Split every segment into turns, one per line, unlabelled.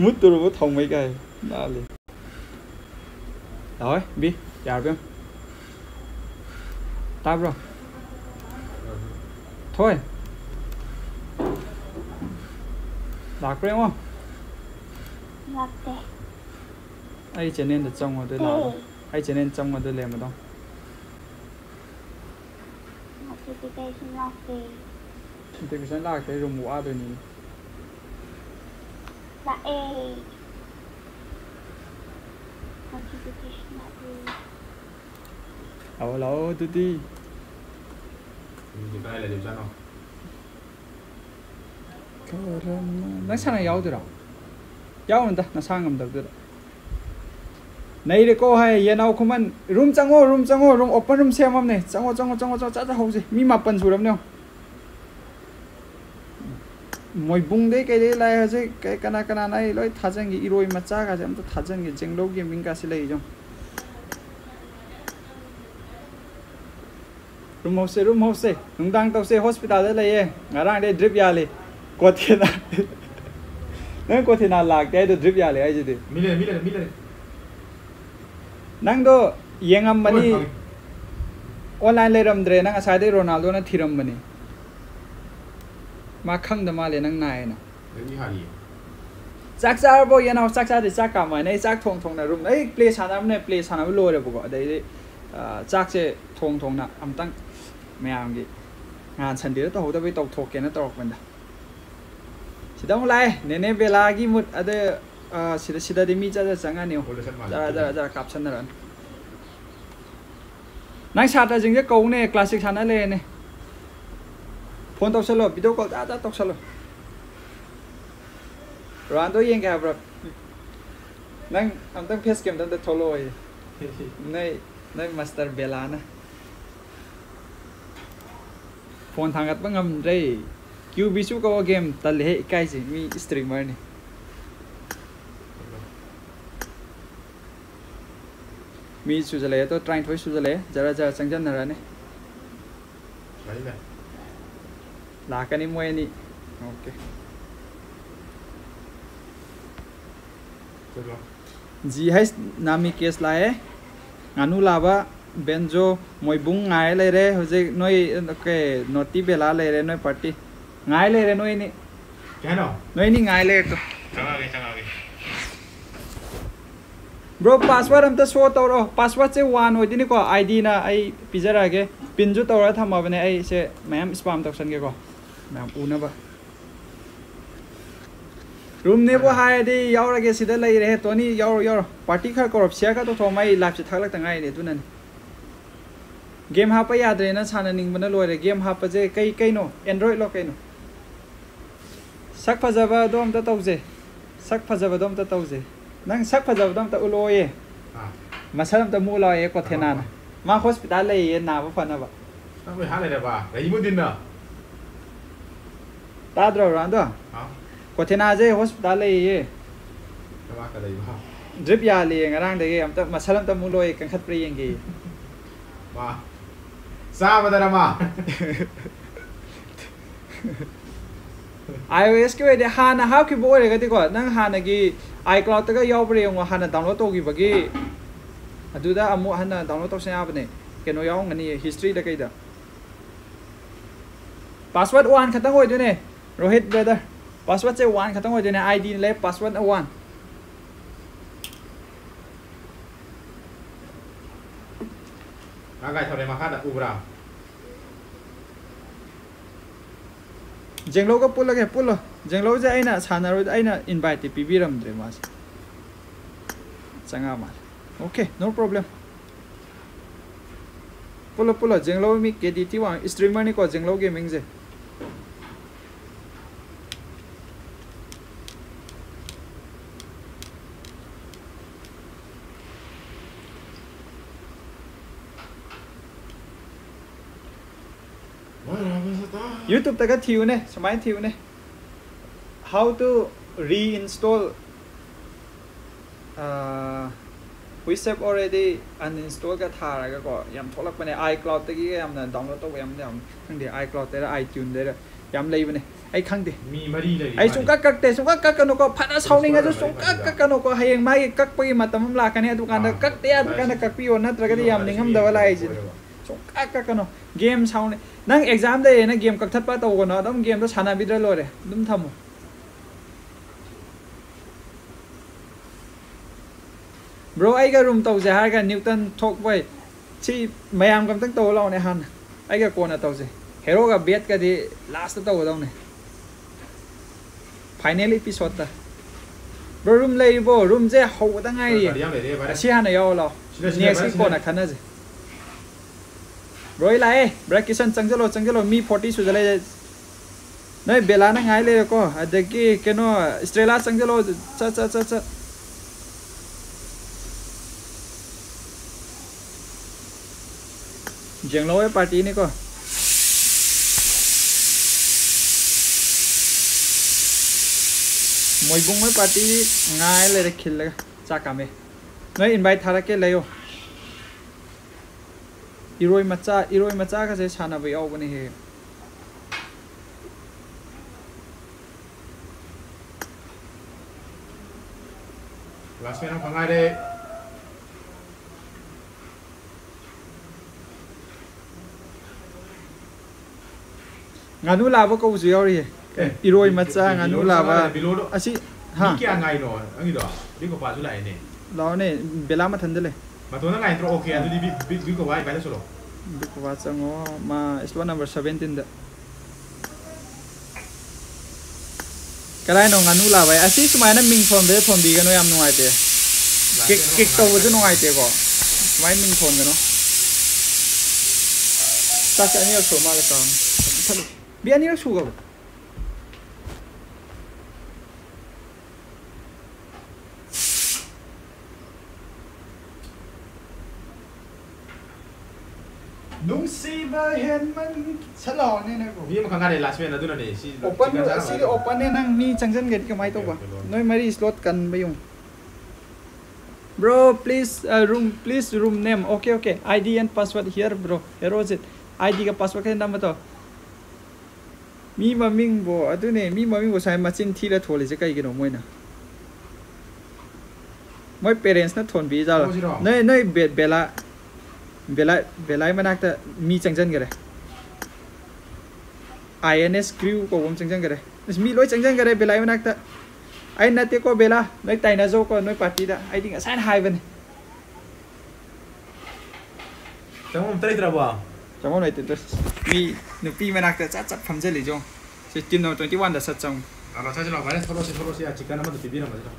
mút tôi luôn thùng mấy 무뚜르고 đó liền. rồi bi chào biếm tao rồi thôi. Lạc rồi không?
Lạc tệ
ai trở nên được trong mà tôi làm. ai trở nên trong mà tôi làm mà đâu
Thì cái này lạc tệ
Thì cái này lạc tệ rồi mua rồi nhỉ
là A
Hello, hello, Tuti
Nhìn đây là điểm xanh không?
그러면 낙산은 여우더라 여우는다 나 상금다 그래 내일에 꼬하에 얘 나오고만 룸 짱어 룸 짱어 룸 오빠 룸 세엄없네 짱어 짱어 짱어 짱어 짜자 하우지 미맛반 주렴요 moi bung de kai de lai ha se kai kana kana nai loi thajang gi iroi ma cha ga jam to thajang gi jenglo gi ming ka silai jong room ho se room ho se nungdang tau se hospital de lai ye ngarang de drip ya le ko the na nang ko the na lag de de drip ya le ai ji de
mile mile mile
nang do yengam mani online le ram dre nang asade ronaldo na thiram mani มาข้างดมาเลยนังนายน่ะซักซาบอยันเอาซักซาดิซักกามาในซักทงทงในรุมเอ้ยเปลี่ยนชานามันเนี่ยเปลี่ยนชานาไม่รู้เลยบอกอ่าเดี๋ยวซักเจทงทงนะอันตั้งไม่เอางี้งานฉันเดียวต้องหัวไปตกทกแกนะตกมันดะสิดองไรเนเน่เวลากี่มุดอะไอสิดสิดเดมีจะจะจังงานเนี่ย
จะจ้า
จะกลับฉันนั่นนักชาติจึงจะโกงเนี่ยคลาสสิกชานะเลยเนี่ย phone ꯇꯧꯁꯜꯂꯣ video call ꯖꯥ ꯖꯥ ꯇꯧꯁꯜꯂꯣ ꯔꯥꯟꯗꯣ ꯌꯦꯡꯒꯦ ꯍꯥꯏꯕ꯭ꯔꯥ ꯅꯪ ꯑꯝꯇꯪ face ꯀꯦꯝꯗ ꯑꯝꯇ ꯊꯣꯛꯂꯛꯑꯣꯌꯦ ꯅꯣꯏ ꯅꯣꯏ ꯃꯥꯁꯇꯔ ꯕꯦꯂꯥꯅ ꯐꯣꯟ ꯊꯥꯡꯒꯠꯄ ꯉꯝꯗ꯭ꯔꯦ ꯀ꯭ꯌꯨꯕꯤꯁꯨ ꯀꯧꯑꯣ ꯒꯦꯝ ꯇꯜꯂꯦꯍꯦ ꯏꯀꯥꯏꯁꯦ ꯃꯤ ꯁ꯭ꯇ꯭ꯔꯤꯃꯔꯅꯤ ꯃꯤ ꯁꯨꯖꯜꯂꯛꯑꯦ ꯑꯗꯣ ꯇꯔꯥꯅꯤꯊꯣꯏ ꯁꯨꯖꯜꯂꯛꯑꯦ ꯖꯔ ꯖꯔ ꯆꯪꯖꯟꯅꯔꯅꯤ nakanimueni ओके जी है नामी केस लाए अनु लावा बेंजो मोइबुंग ngaye le re hoje noi ke noti bela le re noi party ngaye le re noi ni
keno
noi ni ngaye le to
changage changage
bro password हम तो शो तौर पासवर्ड से वन होती नहीं को आईडी ना आई पिजर आगे pin जो तौर था मैं से मैम स्पैम तौसन के को रूम ने वो हाय दे पार्टी खर कौर शेयर का तो मई मैं लाइफ से थकल लगता है रे गेम हाप पे ना बना गेम हापजे कई कई नो एंड्रॉइड लो कई सक फजब दो हम सक फजब दो नंग सक फजब दो मसल हम तो मुला हॉस्पिटल ले ये ना
रे बा ना
ताद्रो रांदो
हाँ
कोठेना जे हॉस्पिटल ये ड्रिप या ले गरांग देगे हम तो मसलम तो मुलो एक कंखत प्रिय गे
वाह सा बदरा मा
एस के दे हा ना हाउ की बोय गति को नंग हा ना आई क्लाउड तो यो प्रिय गो हा डाउनलोड तो गी बगे अदु दा अमो हा ना डाउनलोड तो से आ बने के नो यो ngani history da kai da password 1 khatang hoy newton thok boy chi mayam kam tang to lo ne han ai ga ko na tàu giờ hero ga bet ka di last tàu dong ne
युट्युबतगा
थियुने ꯁꯨꯃꯥꯏꯅ ꯊꯤꯌꯨꯅꯦ how to reinstall ꯋꯤꯁꯦꯞ already uninstall ꯒ ꯊꯥꯔꯒ ꯀꯣ ꯌꯥꯝ ꯊꯣꯛꯂꯛꯄꯅꯦ iCloud-ꯗꯒꯤ ꯌꯥꯝꯅ download ꯇꯧꯕ ꯌꯥꯝꯅ ꯌꯥꯝ ꯈꯪꯗꯦ iCloud-ꯗꯔ iTunes-ꯗꯔ ꯌꯥꯝ ꯂꯩꯕꯅꯦ ꯑꯩ ꯈꯪꯗꯦ
ꯃꯤ ꯃꯔꯤ ꯂꯩ ꯑꯩ ꯁꯨꯡꯀꯛ
ꯀꯛꯇꯦ ꯁꯨꯡꯀꯛ ꯀꯛꯀꯅꯨꯀꯣ ꯐꯅ ꯁꯥꯎꯅꯤꯡꯉꯁꯨ ꯁꯨꯡꯀꯛ ꯀꯛꯀꯅꯨꯀꯣ ꯍꯌꯦꯡ ꯃꯥꯒꯤ ꯀꯛꯄꯒꯤ ꯃꯇꯝ ꯑꯃ ꯂꯥꯛꯀꯅꯤ ꯑꯗꯨꯀꯥꯟꯗ ꯀꯛꯇ ꯌꯥꯗ꯭ꯔꯀꯥꯟꯗ ꯀꯛꯄꯤꯌꯣ ꯅꯠꯇ꯭ꯔꯒꯗꯤ ꯌꯥꯝ ꯅꯤꯡꯉꯝꯗꯕ ꯂꯥꯛꯏꯁꯤꯅꯤ ꯁꯨꯡꯀꯥ ꯀꯛꯀꯅꯣ ꯒꯦꯝ ꯁꯥꯎꯅꯦ ꯅꯪ ꯑꯦꯛꯖꯥꯝ ꯂꯩꯔꯦꯅ ꯒꯦꯝ ꯀꯛꯊꯠꯄ ꯇꯧꯒꯅꯣ ꯑꯗꯨꯝ ꯒꯦꯝꯗꯣ ꯁꯥꯟꯅꯕꯤꯗ꯭ꯔ ꯂꯣꯏꯔꯦ ꯑꯗꯨꯝ ꯊꯝꯃꯣ ꯕ꯭ꯔꯣ ꯑꯩꯒ ꯔꯨꯝ ꯇꯧꯁꯦ ꯍꯥꯏꯔꯒ ꯅ꯭ꯌꯨꯇꯟ ꯊꯣꯛꯄꯩ ꯁꯤ ꯃꯌꯥꯝꯒ ꯑꯝꯇꯪ ꯇꯧꯔ ꯂꯥꯛꯑꯣꯅꯦ ꯍꯥꯟꯅ ꯑꯩꯒ ꯀꯣꯟꯅ ꯇꯧꯁꯦ ꯍꯦꯔꯣꯒ ꯕꯦꯠꯀꯗꯤ ꯂꯥꯁꯇ ꯇꯧꯒꯗꯧꯅꯦ ꯐꯥꯏꯅꯦꯜ ꯏꯄꯤꯁꯣꯗꯇ ꯕ꯭ꯔꯣ ꯔꯨꯝ ꯂꯩꯔꯤꯕꯣ ꯔꯨꯝꯁꯦ ꯍꯧꯕꯗ ꯉꯥꯏꯔꯤꯌꯦ
ꯑꯁꯤ
ꯍꯥꯟꯅ ꯌꯥꯎꯔ ꯂꯥꯛꯑꯣ ꯅꯦꯛꯁꯀꯤ ꯀꯣꯟꯅ ꯈꯟꯅꯁꯦ रोई लाए ब्रा किसान चंगजलो चंगजलो मी फोर्टी सुजले नहीं बेला ना हाई ले को अदी केनो स्ट्रेला चंगजलो च च च च जंगलो है पार्टी ने को मोईबुंग पार्टी ना ले रखे चाका में नहीं इनवाइट था रखे ले iroi macha iroi macha ka se chana bai au bani he
last man phangai de
nganu lava ko ju yau ri iroi macha nganu lava asi ha ni
kya ngai no angi do đi ko pa ju lai ne
lo ne bela ma than de le slot number 17 da kalai no nganu lava asi sumai na ming thon de thon bi ga no yam nuai te
kick kick to wo nu ai
te ko sumai ming thon ga no ta ka ni so ma le kam bi ani su ga nungsiba henman chalo ne na go mi
ma khanga de last man aduna ne si open si
open ne nang ni changjan get ka mai to ba noi mari slot kan ba yung bro please uh, room please room name. Okay okay id and password here bro. Here was it id ka password ka nam to mi ma ming bo adune mi ma ming bo sai ma chin thi la thole je kai ge no moi na moi parents na thon bi ja la noi noi bela වෙලා වෙලායි මනක්ත මී චංචන් කරේ INS crew ko wom changchang kare is mi lỗi chăng chăng loi changchang kare belai manak ta. Ai na te ko bela nói tai na zo ko noi party da i think asan hai ben
chamom tai tra ba
chamom nai te te mi nu pi manak ta chat chat phamje le jo se tim no 21 da sat chang
ara sa jla ba ne thoro se thoro se a chikana ma to pi nào na ma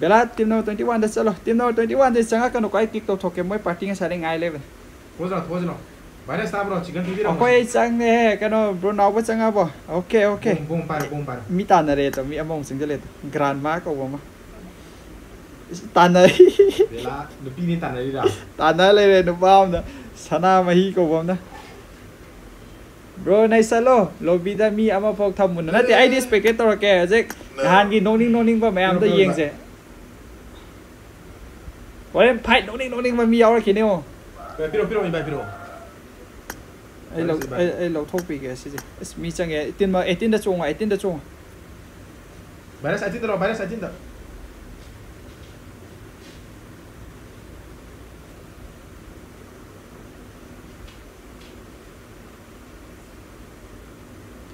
bella team number 21 da chalo team number 21 de sanga kanu kai kick to thoke moi parting sa ring ai level
hojno hojno bare stab ro chicken tu ro koi
sang ne kanu bro naw ba changa bo. Okay okay.
Bom par bom par
mi ta na re to mi among sing le grand ma ko ma. Ta na
bela no pi ni ta na ri da.
Ta na le re no bam na sana ma hi ko bom na bro này salo lobby da mi ama phok tham mun. Na te ai dis packet to ra ke je han gi no ning no ning ba me am to yeng se je Wale fight noning noning ba mi yaw ra ki ne mo
ไปพี่โรพี่โรไปพี่โร
ai lo ai ai lo thok pi ke si je es mi chang e tin ma 18 da chung 18 da chung
ไปแล้วใส่จิ้นต่อไปแล้วใส่จิ้นต่อ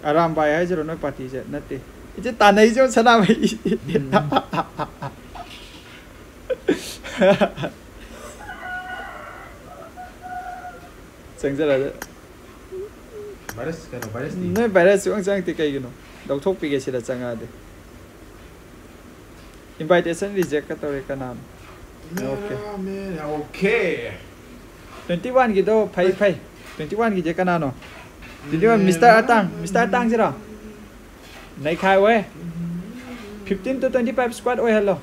aram bai ai jero no party je na te je tanai jo sana mai chang je la ไปแล้ว Xanh rất là đấy
Virus kano, virus ni.
Noi virus gì sang ti kay gino. Dog gì pi sila changa de. Invitation reject cái tore cái nam.
Okay. Man, okay.
21 ki do phai phai. 21 ki je kana no.
21 Mister Atang, Mr. Atang đó,
Nai khai we.
fifteen
to 25 squad oi hello.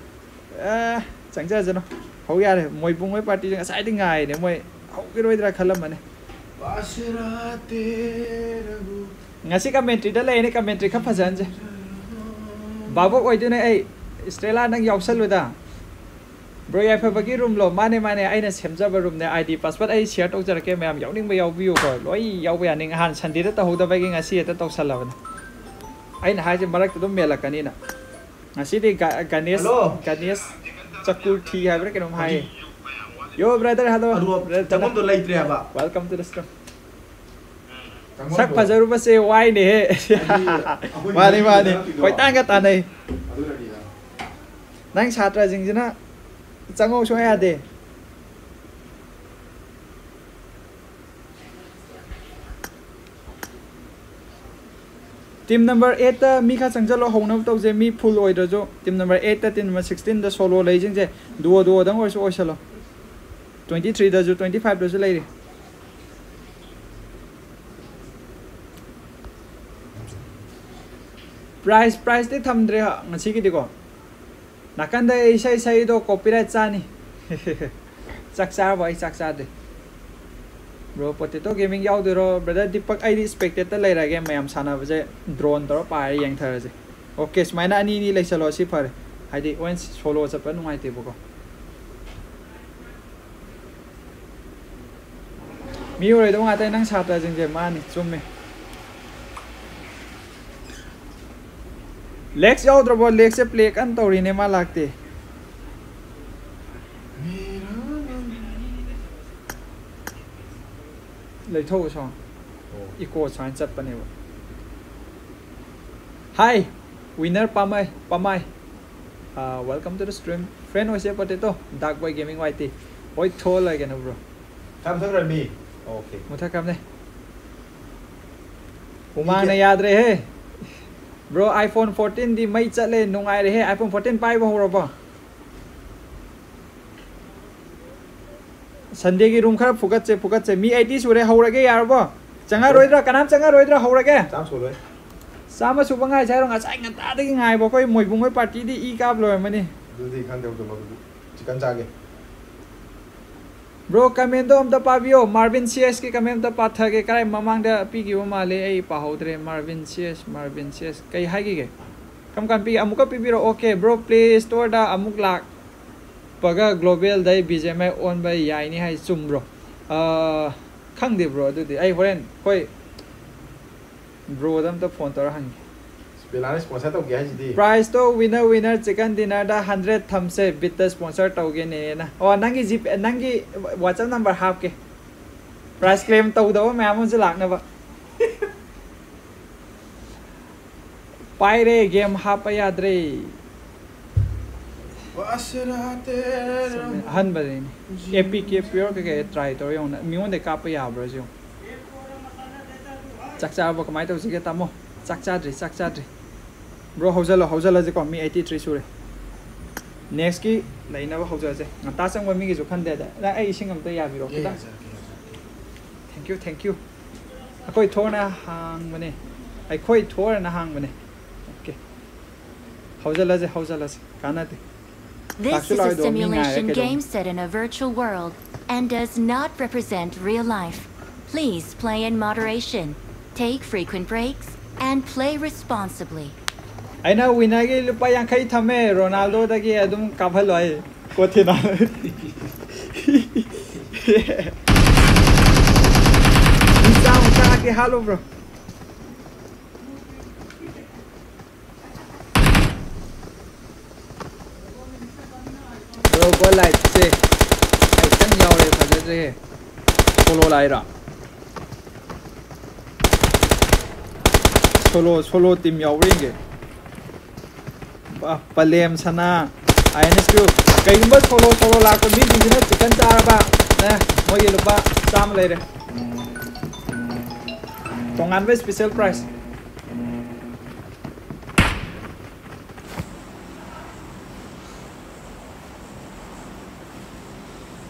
Ah. ꯆꯪꯖꯔꯁꯅꯨ ꯍꯧ ꯌꯥꯔꯦ ꯃꯣꯏꯕꯨꯡ ꯍꯣꯏ ꯄꯥꯔꯇꯤꯁꯦ ꯉꯁꯥꯏꯗꯤ ꯉꯥꯏꯔꯦ ꯃꯣꯏ ꯍꯧꯈꯤꯔꯣꯏꯗ꯭ꯔꯥ ꯈꯜꯂꯝꯕꯅꯦ ngasi commentary da lai ne commentary kha phajan je
babok
oi dune ai stella nang yausal đó bro ya phaba gi room lo mane mane ai na semja ba room này id password ai share cái mày ke mayam yauning mày yau view ko loi yau ba đi han sandi da ta hoda cái gi ngasi ta tok sala ba ai na ha je cái tu mela kanina ngasi de ganesh ganesh Ganesh ꯆꯀꯨꯔꯊꯤ ꯍꯥꯏꯕ꯭ꯔꯥ ꯀꯩꯅꯣꯝ ꯍꯥꯏꯌꯦ ꯌꯣ brother hello ꯑꯗꯨꯒ ꯆꯪꯐꯝꯗꯣ
ꯂꯩꯇ꯭ꯔꯦ ꯍꯥꯏꯕ
welcome to the stream
ꯆꯪꯐꯝꯗꯣ. ꯁꯛ
ꯐꯖꯔꯨꯕꯁꯦ ꯋꯥꯏꯅꯦꯍꯦ ꯑꯩꯈꯣꯏ ꯃꯥꯅꯤ ꯃꯥꯅꯤ ꯅꯠꯇꯦꯗꯣ. ꯍꯣꯏ ꯇꯥꯟꯒ ꯇꯥꯟꯅꯩ
ꯑꯗꯨꯅꯅꯤꯗ.
ꯅꯪ ꯁꯥꯇ꯭ꯔꯁꯤꯡꯁꯤꯅ ꯆꯪꯉꯧ ꯁꯨꯡꯌꯥ ꯌꯥꯗꯦ टीम नंबर एट मी खा चंगजलो होना तौजे मी फुल होद्रजो team number eight team number sixteen solo lazing जे। दुओ दुओ दंग ट्वेंटी थ्री 23 दजु 25 दजु प्राइस प्राइस दे थमद्रे ngasi ki diko nakanda isai sai do copyright cha bro potato gaming ꯌꯥꯎꯗꯣꯏꯔꯣ ꯕ꯭ꯔꯗꯔ ꯗꯤꯄꯛ ꯑꯩꯗꯤ ꯁ꯭ꯄꯦꯛꯇꯦꯠꯇ ꯂꯩꯔꯒꯦ ꯃꯌꯥꯝ ꯁꯥꯟꯅꯕꯁꯦ ꯗ꯭ꯔꯣꯟ ꯇꯧꯔ ꯄꯥꯏꯔ ꯌꯦꯡꯊꯔꯁꯦ ꯑꯣꯀꯦ ꯁꯨꯃꯥꯏꯅ ꯑꯅꯤ ꯑꯅꯤ ꯂꯩꯁꯜꯂꯣ ꯁꯤ ꯐꯔꯦ ꯍꯥꯏꯗꯤ ꯑꯣꯏꯅ ꯁꯣꯂꯣ ꯆꯠꯄ ꯅꯨꯡꯉꯥꯏꯇꯦꯕꯀꯣ ꯃꯤ ꯑꯣꯏꯔꯣꯏꯗꯧ ꯉꯥꯛꯇ ꯅꯪ ꯁꯥꯇ꯭ꯔꯁꯤꯡꯁꯦ ꯃꯥꯅꯤ ꯆꯨꯝꯃꯦ ꯂꯦꯛꯁ ꯌꯥꯎꯗ꯭ꯔꯕꯣ ꯂꯦꯛꯁꯦ ꯄ꯭ꯂꯦ ꯀꯟꯅ ꯇꯧꯔꯤꯅꯦ ꯃꯥ ꯂꯥꯛꯇꯦ ꯂꯩꯊꯣꯛꯎ ꯁꯣ ꯏꯀꯣ ꯁꯨꯃꯥꯏꯅ ꯆꯠꯄꯅꯦꯕ hi winner ꯄꯥꯃꯥꯏ ꯄꯥꯃꯥꯏ welcome to the stream friend ꯑꯣꯏꯁꯦ ꯄꯣꯇꯦꯇꯣ ꯗꯥꯛ ꯕꯣꯏ ꯒꯦꯃꯤꯡ ꯋꯥꯏꯇꯤ ꯍꯣꯏ ꯊꯣꯛꯍꯜꯂꯒꯦꯅ ꯕ꯭ꯔꯣ
ꯊꯝꯊꯈ꯭ꯔꯃꯤ ꯑꯣꯀꯦ
ꯃꯨꯊꯛꯈ꯭ꯔꯕꯅꯦ ꯍꯨꯃꯥꯡꯅ ꯌꯥꯗ꯭ꯔꯦꯍꯦ ꯕ꯭ꯔꯣ ꯑꯥꯏꯐꯣꯟ ꯐꯣꯔꯇꯤꯟꯗꯤ ꯃꯩ ꯆꯠꯂꯦ ꯅꯨꯡꯉꯥꯏꯔꯦꯍꯦ ꯑꯥꯏꯐꯣꯟ ꯐꯣꯔꯇꯤꯟ ꯄꯥꯏꯕ ꯍꯧꯔꯕꯣ संडे की रूम खरा फुकत से फुकत से मी आईटी सुरे हो रगे यार बो चंगा रोहित रा कनाम चंगा रोहित रा हो रगे
साम सुरे
साम सुपंग आई चाहे रंगा साइंग ता दे गाय बो कोई मोई बुंगे पार्टी दी ई काप लोय मने
दुदी खान देव तो बो चिकन जागे
ब्रो कमेंट दो हम द पावियो मार्विन सीएस के कमेंट द पाथा के काय ममांग द पी की माले ए पाहौदरे मार्विन सीएस मार्विन सीएस कई हाई के कम कम पी अमुक P bro okay bro play store अमुक लाख ꯂꯥꯛꯄꯒ ꯒ꯭ꯂꯣꯕꯦꯜꯗꯩ ꯕꯤ ꯖꯦ ꯑꯦꯝ ꯑꯥꯏ ꯑꯣꯟꯕ ꯌꯥꯏꯅꯤ ꯍꯥꯏ ꯆꯨꯝꯕ꯭ꯔꯣ ꯑꯥ, ꯈꯪꯗꯦ ꯕ꯭ꯔꯣ ꯑꯗꯨꯗꯤ ꯑꯩ ꯍꯣꯔꯦꯟ ꯍꯣꯏ ꯕ꯭ꯔꯣꯗ ꯑꯝꯇ ꯐꯣꯟ ꯇꯧꯔ ꯍꯪꯒꯦ
ꯕꯦꯂꯥꯅ ꯁ꯭ꯄꯣꯟꯁꯔ ꯇꯧꯒꯦ ꯍꯥꯏꯁꯤꯗꯤ
ꯄ꯭ꯔꯥꯏꯁꯇꯣ ꯋꯤꯅꯔ ꯋꯤꯅꯔ ꯆꯤꯀꯟ ꯗꯤꯅꯔꯗ ꯍꯟꯗ꯭ꯔꯦꯠ ꯊꯝꯁꯦ ꯕꯤꯠꯇ ꯁ꯭ꯄꯣꯟꯁꯔ ꯇꯧꯒꯦꯅꯦꯅ ꯑꯣ ꯅꯪꯒꯤ ꯖꯤ ꯅꯪꯒꯤ ꯋꯥꯆꯞ ꯅꯝꯕꯔ ꯍꯥꯞꯀꯦ ꯄ꯭ꯔꯥꯏꯁ ꯀ꯭ꯂꯦꯝ ꯇꯧꯗꯕ ꯃꯌꯥꯝ ꯑꯃꯁꯨ ꯂꯥꯛꯅꯕ ꯄꯥꯏꯔꯦ ꯒꯦꯝ ꯍꯥꯞꯄ ꯌꯥꯗ꯭ꯔꯦ ꯕꯥꯁꯔꯥ ꯇꯦꯔꯥ ꯑꯍꯟꯕꯗꯩꯅꯤ
ꯑꯦ ꯄꯤ ꯀꯦ ꯄꯤꯌꯣꯔ ꯀꯩꯀꯩ
ꯇ꯭ꯔꯥꯏ ꯇꯧꯔ ꯌꯦꯡꯉꯣ ꯃꯤꯉꯣꯟꯗꯩ ꯀꯥꯞꯄ ꯌꯥꯕ꯭ꯔꯥꯁꯨ ꯌꯦꯡꯉꯣ ꯆꯥꯛ ꯆꯥꯔꯕ ꯀꯃꯥꯏꯅ ꯇꯧꯁꯤꯒꯦ ꯇꯥꯃꯣ ꯆꯥꯛ ꯆꯥꯗ꯭ꯔꯤ ꯆꯥꯛ ꯆꯥꯗ꯭ꯔꯤ ꯕ꯭ꯔꯣ ꯍꯧꯖꯤꯜꯂꯣ ꯍꯧꯖꯤꯜꯂꯁꯤꯀꯣ ꯃꯤ ꯑꯩꯠꯇꯤ ꯊ꯭ꯔꯤ ꯁꯨꯔꯦ ꯅꯦꯛꯁꯀꯤ ꯂꯩꯅꯕ ꯍꯧꯖꯔꯁꯦ ꯉꯟꯇꯥ ꯆꯪꯕ ꯃꯤꯒꯤꯁꯨ ꯈꯟꯗꯦꯗ ꯅꯪ ꯑꯩ ꯏꯁꯤꯡ ꯑꯝꯇ ꯌꯥꯕꯤꯔꯣ ꯑꯦ, ꯈꯤꯇꯪ
ꯌꯥꯖꯔꯛꯀꯦ, ꯌꯥꯖꯔꯛꯀꯦ.
ꯊꯦꯡꯛ ꯌꯨ ꯊꯦꯡꯛ ꯌꯨ ꯑꯩꯈꯣꯏ ꯊꯣꯔꯅ ꯍꯥꯡꯕꯅꯦ ꯑꯩꯈꯣꯏ ꯊꯣꯔꯅ ꯍꯥꯡꯕꯅꯦ ꯑꯣꯀꯦ ꯍꯧꯖꯤꯜꯂꯁꯦ ꯍꯧꯖꯤꯜꯂꯁꯦ ꯀꯥꯟꯅꯗꯦ
This is a simulation game set in a virtual world and does not represent real life. Please play in moderation, take frequent breaks, and play responsibly.
होइन विनागी लुपा याङ्खै थमे रोनाल्डोदगी अदुम काफल भए कोथिना Então, cara, que ralo, bro. 过来这，哎，真要的，反正这，错落来了，错落错落的瞄人的，啊，不连上呐，哎，那是，该用不错落错落拉过米，你那只跟扎了吧，那我一路吧，扎么来的，同安为 special price。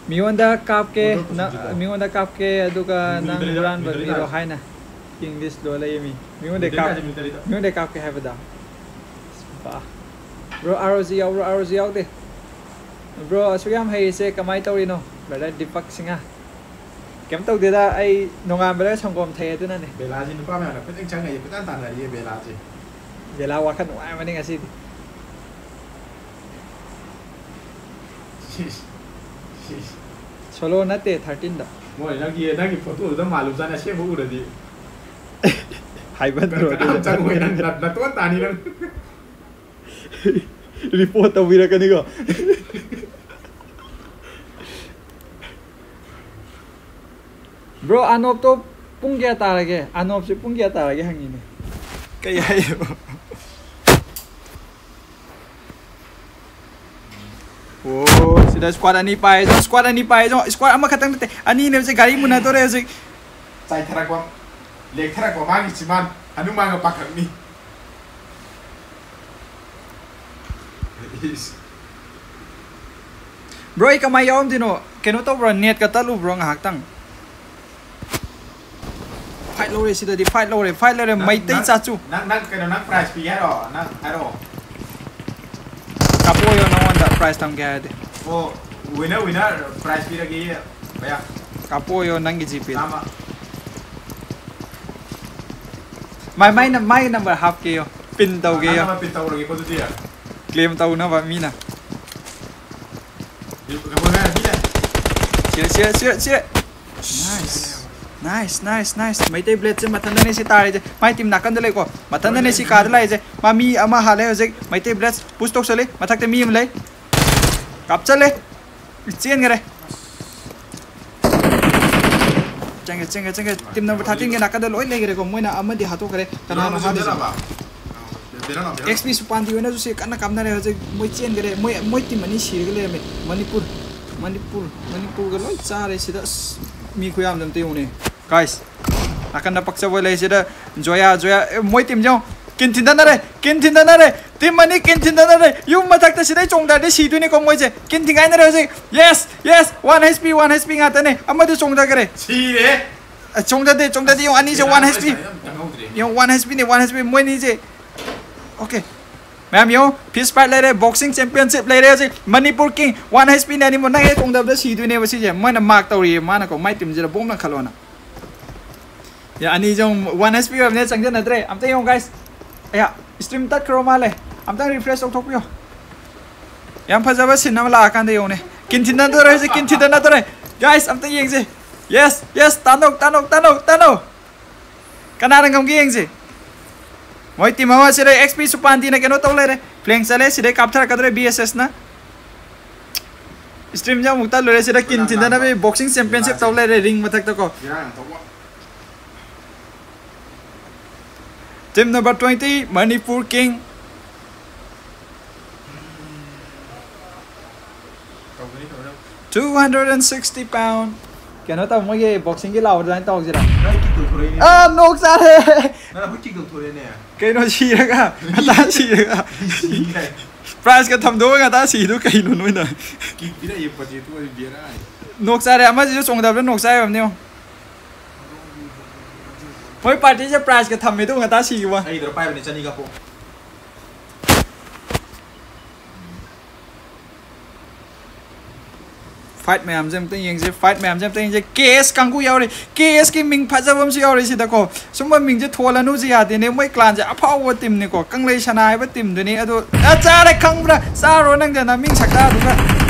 ꯃꯤꯉꯣꯟꯗ ꯀꯥꯞꯀꯦ ꯑꯗꯨꯒ ꯅꯪ Military- ꯍꯨꯔꯥꯟꯕ military ꯃꯤꯔꯣ guard. ꯍꯥꯏꯅ English ꯂꯣꯜꯂ ꯃꯤ ꯃꯤꯉꯣꯟꯗ Military ꯀꯥꯞ guard,
military guard.
ꯃꯤꯉꯣꯟꯗ ꯀꯥꯞꯀꯦ ꯍꯥꯏꯕꯗ ꯕꯥ ꯕ꯭ꯔꯣ ꯑꯥꯔꯣꯖꯤ ꯌꯥꯎꯕ꯭ꯔꯣ ꯑꯥꯔꯣꯖꯤ ꯌꯥꯎꯗꯦ ꯕ꯭ꯔꯣ ꯑꯁꯨꯛ ꯌꯥꯝ ꯍꯩꯔꯤꯁꯦ ꯀꯃꯥꯏꯅ ꯇꯧꯔꯤꯅꯣ ꯕ꯭ꯔꯗꯔ ꯗꯤꯄꯛ ꯁꯤꯡꯍ ꯀꯩꯝ ꯇꯧꯗꯦꯗ ꯑꯩ ꯅꯣꯡꯉꯥꯟꯕꯗ ꯁꯪꯒꯣꯝ ꯊꯩ ꯑꯗꯨꯅꯅꯦ
ꯕꯦꯂꯥꯁꯤ ꯅꯨꯄꯥ ꯃꯌꯥꯝꯅ ꯈꯨꯗꯤꯡ ꯆꯪꯉꯛꯏ ꯐꯖꯅ ꯇꯥꯟꯅꯔꯤꯌꯦ ꯕꯦꯂꯥꯁꯤ
ꯖꯦꯂꯥ ꯋꯥꯈꯜ ꯅꯨꯡꯉꯥꯏꯔꯝꯃꯅꯤ ꯉꯁꯤꯗꯤ
ꯁꯤꯁ.
सोलो नाते थर्टीन दा
मोय ना की ना की फ़ोटो उदा मालूम जाने असे बघू रे
हाय बंद रो ना
ना तो
रिपोर्ट तो वीर कनी गो ब्रो अनोप तो पुंग गया तारगे अनोप से पुंग गया तारगे हंगी ने कई आयो Oh, sudah squad ni pai. Squad ni pai. Squad amak katang nanti, Ani ni se gari muna tore se.
Cai thara ko. Le thara ko ma ni chiman. Anu ma ga pakam ni.
Bro, ikaw may yawang dino. Kano tau bro, niyat ka talo bro, nga haktang. Fight lore sida di fight lori, Fight lori, may tayo sa.
Nang, nang, kano, nang price piyero. Nang, ero.
Kapo yun naman the price tam de.
Oh, winner winner price bira gaya. Baya.
Kapo yun nang GP.
Tama.
My my my number half kyo. Pin tau gaya.
Ano pin tau lagi? Kau dia.
Claim tau na ba mina?
Kapo na kan, mina.
Sia.
Nice.
Nice nice nice Meitei ब्लेडसे मथनदने सी तारे my team नाकंद लेको मथनदने सी काद लाइजे मा मी अमा हाले हजे Meitei blades push तोक चले मथकते मी इम ले काप चले चेन गरे चंगे चंगे चंगे टीम नंबर 13 के नाकंद लोय ले गरे को मोइना अमदि हातो करे कना मा हादे
एक्सपी
सुपांदी होना जुसे कना कामना रे हजे मोय चेन गरे मोय मोय टीम मनी सिरगले मणिपुर मणिपुर मणिपुर गलो चारे सिदा mikho yam dam te une guys akan na paksa boy lai se da joya joya moi tim jong kin thin da na re kin thin da na re tim mani kin thin da na re yum ma tak ta se dai chong da de si du ne ko moi je kin thin ga na re se yes yes one hp one hp ga ta ne amma de chong da ga re
si re
chong da de chong da de yong ani je one hp
yong
one hp ne one hp moi ni je okay Mẹ em hiểu Peace Fight lấy đây Boxing Championship lấy đây Manipur King, One HP này Một nay cũng đập đó xì tuy nè Và xì chè Mới là mạc tàu rì Mà nó có máy tìm gì là bốm là khả luôn à anh đi trong One HP em nè sáng giờ là tre Anh thấy không guys Ây à Stream tắt cơ lại. Anh đang refresh ông thốc biểu Em phải ra bác xin Em là akan đây không nè Kinh thịt nát rồi Kinh thịt nát rồi Guys anh thấy gì Yes Yes Tanok Tanok Tanok Tanok Kanada không kia gì मई ती मवा से XP सुपान दिन के नौले रे फ्लैंग चले सीधे कापथर कद B S S ना स्ट्रीम जाओ मुक्ता लोरे से किन चिंता ना बॉक्सिंग चैंपियनशिप तौले रे रिंग मथक तो को team number twenty Manipur king Two hundred and sixty pound. ꯀꯩꯅꯣ ꯃꯣꯏꯒꯤ ꯕꯣꯛꯁꯤꯡꯒꯤ ꯂꯥꯎꯕ ꯑꯗꯨꯃꯥꯏꯅ ꯇꯧꯁꯤꯔꯥ
ꯑꯥ
ꯅꯣꯛ ꯆꯥꯔꯦ ꯀꯩꯅꯣ ꯁꯤꯔꯒ ꯉꯇꯥ ꯁꯤꯔꯒ ꯄ꯭ꯔꯥꯏꯁꯀ ꯊꯝꯗꯣꯛꯑꯒ ꯉꯇꯥ ꯁꯤꯗꯣ ꯀꯩꯅꯣ ꯅꯣꯏꯅ ꯅꯣꯛ ꯆꯥꯔꯦ ꯑꯃꯁꯤꯁꯨ ꯆꯣꯡꯗꯕꯗ ꯅꯣꯛ ꯆꯥꯏꯔꯕꯅꯤ ꯃꯣꯏ ꯄꯥꯔꯇꯤꯁꯦ ꯄ꯭ꯔꯥꯏꯁꯀ ꯊꯝꯃꯦꯗꯣ ꯉꯇꯥ ꯁꯤꯈꯤꯕ
ꯑꯩꯗꯣ ꯄꯥꯏꯕꯅꯤ ꯆꯅꯤꯒ ꯄꯣꯛ
फाइट मैम से ये फाइट मैम से केस कंगू यारे केस की मिंग फजब से यारे से देखो सुम मिंग से थोलनु से याते ने मोय क्लान से अफाव टीम ने को कंगले सना है टीम दुनी अदो चारे खंगब्रा चारो नंग ना मिंग सका दुगा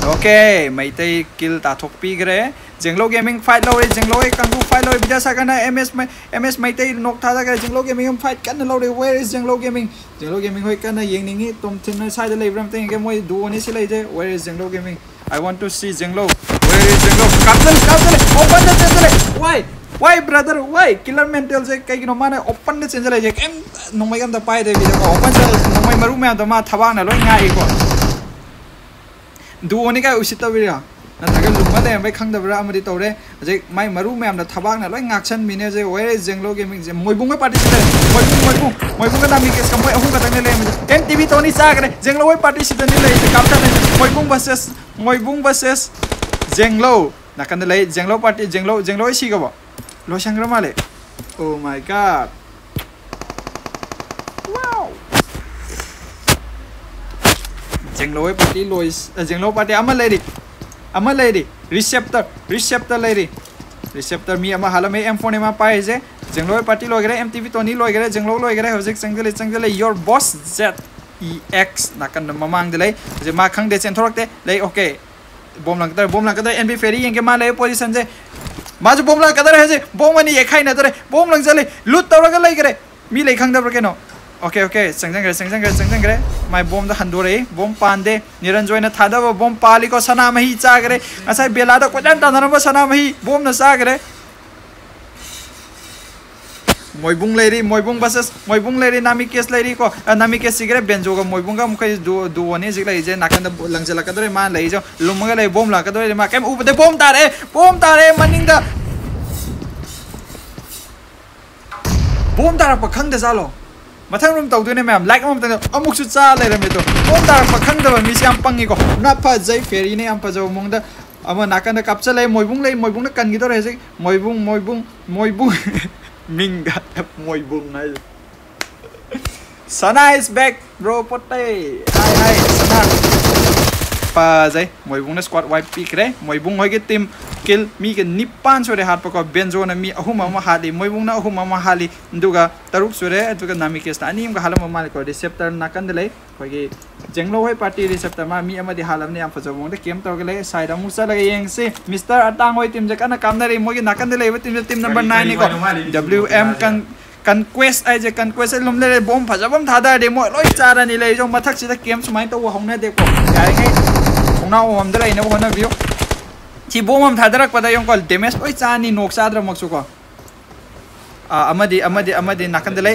ओके मई तई किल ताथोक पीग्रे जेंगलो गेमिंग फाइट लौरे जेंगलो कंगु फाइट लौरे बिदा सागना एम एस एम एस मई तई नोक था गरे जेंगलो गेमिंग फाइट कन लौरे वेयर इज़ जेंगलो गेमिंग जेंगलो गेमिंग होय कन येंगनिंग तुम थिन साइड ले इब्रम तें गे मय दुओ ने सिलाय जे where is जेंगलो gaming I want to see जेंगलो where is जेंगलो कप्तान कप्तान open the चेंजले why why brother why killer man tell से कई नो माने ओपन द चेंजले जे एम गन द पाए दे बिदा open the no Maru may the मा थाबा ना लोय ngai को ꯗꯨꯅꯤ ꯀꯥꯏ ꯎꯁꯤꯠꯇꯕꯤꯔ ꯅꯠꯇ꯭ꯔꯒ ꯂꯨꯝꯕ ꯂꯩꯔꯝꯕꯩ ꯈꯪꯗꯕ꯭ꯔꯥ ꯑꯃꯗꯤ ꯇꯧꯔꯦ ꯍꯧꯖꯤꯛ ꯃꯥꯏ ꯃꯔꯨ ꯃꯌꯥꯝꯅ ꯊꯕꯥꯛꯅ ꯂꯣꯏ ꯉꯥꯛꯁꯟꯃꯤꯅꯦ ꯍꯧꯖꯤꯛ ꯋꯦꯔ ꯏꯁ ꯖꯦꯡꯂꯣ ꯒꯦꯃꯤꯡꯁꯦ ꯃꯣꯏꯕꯨꯡꯒ ꯄꯥꯔꯇꯤꯁꯤꯗ ꯃꯣꯏꯕꯨꯡ ꯃꯣꯏꯕꯨꯡ ꯃꯣꯏꯕꯨꯡꯒ ꯅꯥꯃꯤ ꯀꯦꯁꯀ ꯃꯣꯏ ꯑꯍꯨꯝ ꯈꯛꯇꯪꯅꯦ ꯂꯩꯔꯝꯃꯤꯁꯦ ꯑꯦꯝ ꯇꯤ ꯚꯤ ꯇꯧꯅꯤ ꯆꯥꯈ꯭ꯔꯦ ꯖꯦꯡꯂꯣ ꯍꯣꯏ ꯄꯥꯔꯇꯤꯁꯤꯗꯅꯤ ꯂꯩꯔꯤꯁꯦ ꯀꯥꯞꯊꯠꯂꯦ ꯃꯣꯏꯕꯨꯡ ꯕꯁꯦꯁ ꯃꯣꯏꯕꯨꯡ ꯕꯁꯦꯁ ꯖꯦꯡꯂꯣ ꯅꯥꯀꯟꯗ ꯂꯩ ꯖꯦꯡꯂꯣ ꯄꯥꯔꯇꯤ ꯖꯦꯡꯂꯣ ꯖꯦꯡꯂꯣ ꯁꯤꯒꯕꯣ ꯂꯣꯏꯁꯟꯈ꯭ꯔ ꯃꯥꯜꯂꯦ ꯑꯣ ꯃꯥꯏ ꯒꯥꯗ जेंगलोवे पार्टी लोइस जेंगलोवे पार्टी अमर लेरी अमर लेरी रिसेप्टर रिसेप्टर लेरी रिसेप्टर मी अमर हालम है एम फ़ोन है माँ पाए जे जेंगलोवे पार्टी लोग रहे एम टीवी तो नहीं लोग रहे जेंगलोव लोग रहे हो संगले संगले योर बॉस जेट ई एक्स नाकन ममांग दिले जे माँ खंग दे चें थोड़क दे ले ओके बोम लग दर बोम लग दर एन फेरी यंके मा ले पोजिशन जे माँ जो बोम लग कदर है जे बोम अनि ये खाई न तो रे बोम लग जाले लूट तोड़ कर ले करे मी ले खंग दबर के नो ओके ओके चंगजंगरे चंगजंगरे चंगजंगरे माय बम द हंदोरे बम पांदे निरंजोय न थादव बम पाली को सना मही चागरे असा बेला द कोजन तनर ब सना मही बम न सागरे मय बुंग लेरी मय बुंग बसस मय बुंग लेरी नामी केस लेरी को नामी केस सिगरे बेंजो को मय बुंगा मुखै दु दु वने जिकला इजे नाकन लंगजला कदर मान लई जो लुमगा ले बम ला कदर मा केम उपदे बम तारे बम तारे मनिंग द बम तारा पखंग जालो ꯃꯊꯪ ꯔꯨꯝ ꯇꯧꯗꯣꯏꯅꯦ ꯃꯌꯥꯝ ꯂꯥꯏꯛ ꯑꯃꯃꯝꯇꯪ ꯑꯃꯨꯛꯁꯨ ꯆꯥ ꯂꯩꯔꯝꯃꯦ ꯑꯗꯣ ꯑꯣꯟ ꯇꯥꯔꯛꯄ ꯈꯪꯗꯕ ꯃꯤꯁꯦ ꯌꯥꯝ ꯄꯪꯉꯤꯀꯣ ꯅ ꯐꯖꯩ ꯐꯦꯔꯤꯅ ꯌꯥꯝ ꯐꯖꯕ ꯃꯑꯣꯡꯗ ꯑꯃ ꯅꯥꯀꯟꯗ ꯀꯥꯞꯆꯜꯂꯦ ꯃꯣꯏꯕꯨꯡ ꯂꯩ ꯃꯣꯏꯕꯨꯡꯅ ꯀꯟꯒꯤꯗꯧꯔꯦ ꯍꯧꯖꯤꯛ ꯃꯣꯏꯕꯨꯡ ꯃꯣꯏꯕꯨꯡ ꯃꯣꯏꯕꯨꯡ ꯃꯤꯡꯒ ꯃꯣꯏꯕꯨꯡ ꯍꯥꯏꯁꯦ Sana is back, bro. Potte. Hi, hi, Sana. Pa zai bung squad wipe pick re. Moy bung hoy ke team kill mi ke nipan sore hat pa benzo na mi ahuma ma hali moy bung na ahuma ma hali nduga taruk sore aduga nami ke sta ani ga halam ma ko receptor nakan de le ko ge jenglo hoi party receptor ma mi ama di halam ne am fa jomong de kem to ge le side amu sa lage yeng se mr atang hoi team je kana kam na re mo ge nakan de le team team number 9 ni ko wm kan kan quest ai je kan quest lum le bom pha jabam tha da de mo loi chara ni le jong mathak sida kem sumai to hong na de ko yai ngai chi bom am thadarak pada yong kol damage loi cha ni nok sa dra mok su ko amadi amadi amadi nakan de le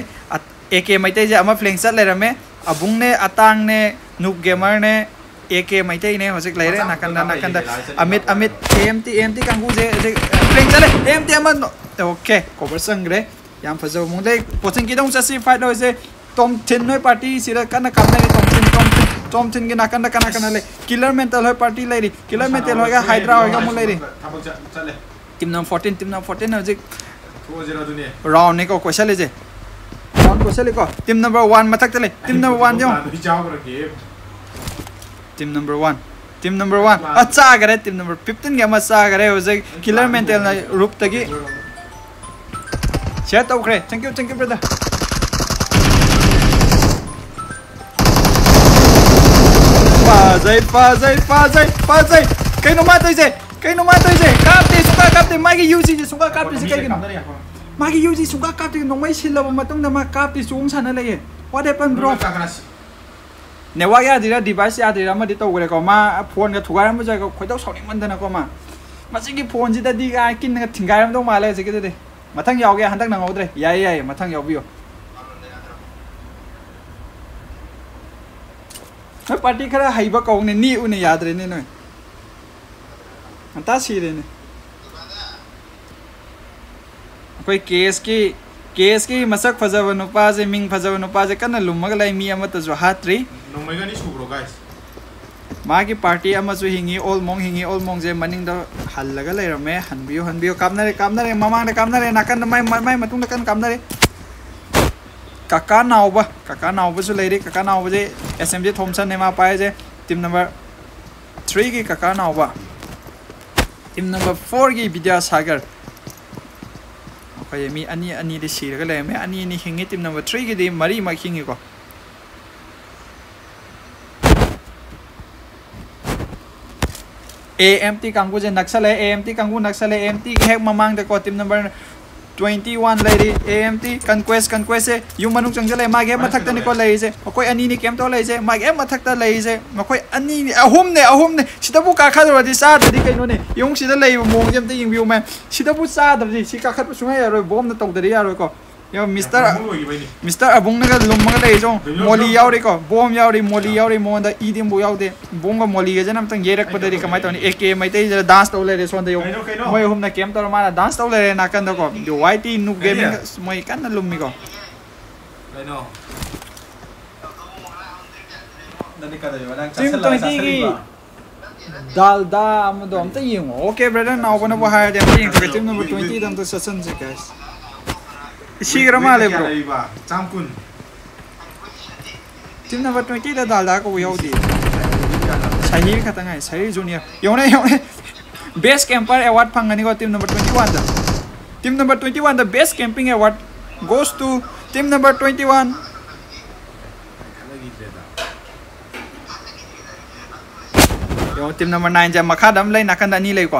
ak mai te je ama flank sat le rame abung ne atang ne noob gamer ne AK mai te ne hosik lai re nakan da nakan da amit amit AMT AMT kangu je flank chale AMT ama okay sang re yam fajo mung dai poching kidong sa si fight lo se tom tin noi party sira kana kam ne tom tin tom tin tom tin ge nakan da kana kana le killer mental hoi party lai ri killer mental hoi ga hydra hoi ga mu lai ri team number 14 team number 14 hojik round ne ko ko sale je round ko sale ko you thank you brother Fazai, fazai, fazai, fazai. Kaino matay je. Kaino matay je. Kapte, suka kapte. Magi UC je suka kapte si kaino. Magi UC suka kapte nong may silaba matong na mga kapte suong sana lagi. What happened bro? Network yadira device yadira ma dito gure ko ma phone ga thugar ma jaga khoi dau sawning man dana ko ma. Masigi phone ji da di ga kin na thingai ram dong ma le jike de. Mathang yaw ge handak na ngodre. Yai yai mathang yaw biyo. Noi party une yad re ne noi. Anta si re ne. कोई केस की केस की मसक फजब नुपा से Ming फजब नुपा से कन लुमग लाई मी अमत जो हात्री मागी पार्टी अमसु हिंगी ओल मोंग हिंगी ओल मोंग जे मनिंग द हल्लगा लेरमे हनबियो हनबियो कामनरे कामनरे ममांग कामनरे नाकन माय माय मतुंग कन कामनरे काका नावबा काका नावबसु लेरी काका नावबा जे एसएमजे थॉमसन ने मा पाए जे टीम नंबर 3 की काका नावबा टीम नंबर 4 की विद्या सागर मी अनि अनि दे हिंगे टीम नंबर 3 की मरी मा हिंगे को AMT कांगू जे नक्सल है AMT कांगू नक्सल है AMT के हेक ममांग दे को team number 21 lady AMT conquest conquest yu yung manung chang jale ma game mathak tani ko lei se koi ani ni kem to lei se ma game mathak ta lei se ma koi ani ni ahum ne ahum ne sida bu ka khadro di sa di kai no ne yung sida lei mong jam te ing view ma sida bu sa da di si ka khat su ngai rồi bom na tong da ri ya rồi ko यावरि मोंदा इदिम बु यावदे बम गा मोली गजन हम तंग येरक पदरि कमाय तोनि एके dance तो ले रे सोंदा यो
मोय
हुम ना केम तो माना डांस तो ले रे नाकन को यो वाइटी नु गेमिंग मोय kan लुमि को
Team 20 की
दाल दा अमदो अमता यिंगो ओके ब्रदर नाउ बना बो हायर दे टीम नंबर 20 दम तो ससन से गाइस शीघ्र माले
ब्रो चामकुन
टीम नंबर 20 दा दाल दा को याउदी
सही
खतंग है सही जूनियर योने बेस्ट कैंपर अवार्ड फंगनी को टीम नंबर 21 दा टीम नंबर 21 दा best camping award goes to team number 21 yo team number 9 ja makadam lay nakan da ni lay ko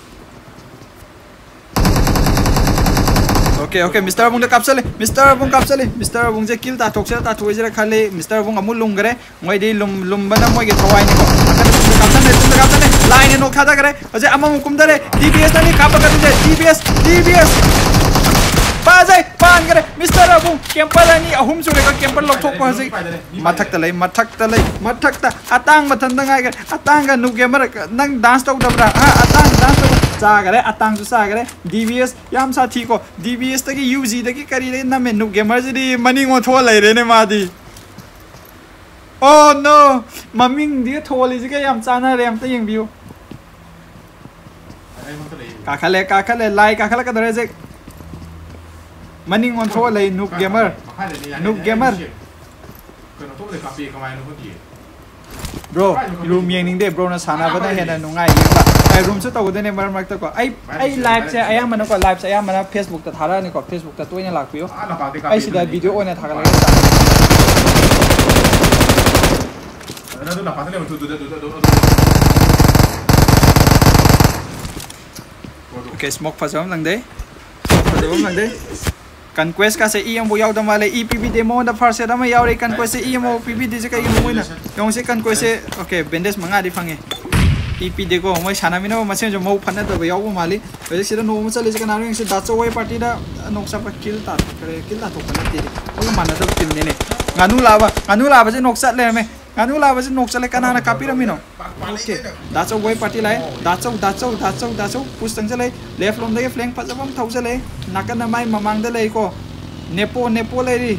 loisan di kana kalli kana kalli akana thokre team number 9 gi thokre ani ja pu sangjala ni sangjalo sangjalo sangjalo noi team bukan gi khala di sangjalo ai income kem da lakte bro 3000 laye se okay okay mister Abung कापसले mister Abung कापसले mister Abung जे kill ताथोक्से ताथोइजरा खाले mister अबुंग अमु लुंगरे मोइदि लुम लुमबना मोइगे थवाइनि को कापसने तुम कापसने line no खादा करे अजे अमु कुमदरे डीबीएस तनि कापा करे डीबीएस डीबीएस मथक तले मथक तले मथक ता अतांग मथन दंगाय करे अतांग नु डांस तो चागरे अतांग सु चागरे डीबीएस याम साथी को डीबीएस तकी यूजी तकी करी रे न मेनु गेमर जदी मनी ngो थो lai re ne मादी no. ममिंग दि थोली जके याम चाना रे am ta yeng biu काखले काखले लाई काखले का maning on so lay nuk gamer.
Nuk gamer.
Bro room yang ning de bro na sana ba na hena nungai ba ai eh, room se to de ne mar mar ta ko ai ai live se ai amana ko live se ai amana facebook ta thara ni ko facebook ta toina lak pio.
Ai sida video ona thara la Okay,
smoke fast lắm lần đấy. Smoke fast lắm lần đấy. कनकुस का से EM वो याद वाले EPB दे मोन the first से दम से EM वो पीबी दे से का ईएम
मोन
से ओके बेंडेस मंगा दे फंगे इ दे को हम छाना मिनो मसे जो मो माले वैसे से नो मसे ले से पार्टी दा नोक्सा पर किल ता करे किल ता तो कनती दे वो मन तो टीम ने से नोक्सा ले में गाने वाला आवाज़ नोक कना ना
ओके दाचो गोई पार्टी लाइ दाच
दाच दाच दाच पुश लेफ चले लेफ़्ट लोम दे फ्लैंक फजा बम थौ चले को नेपो नेपो ले री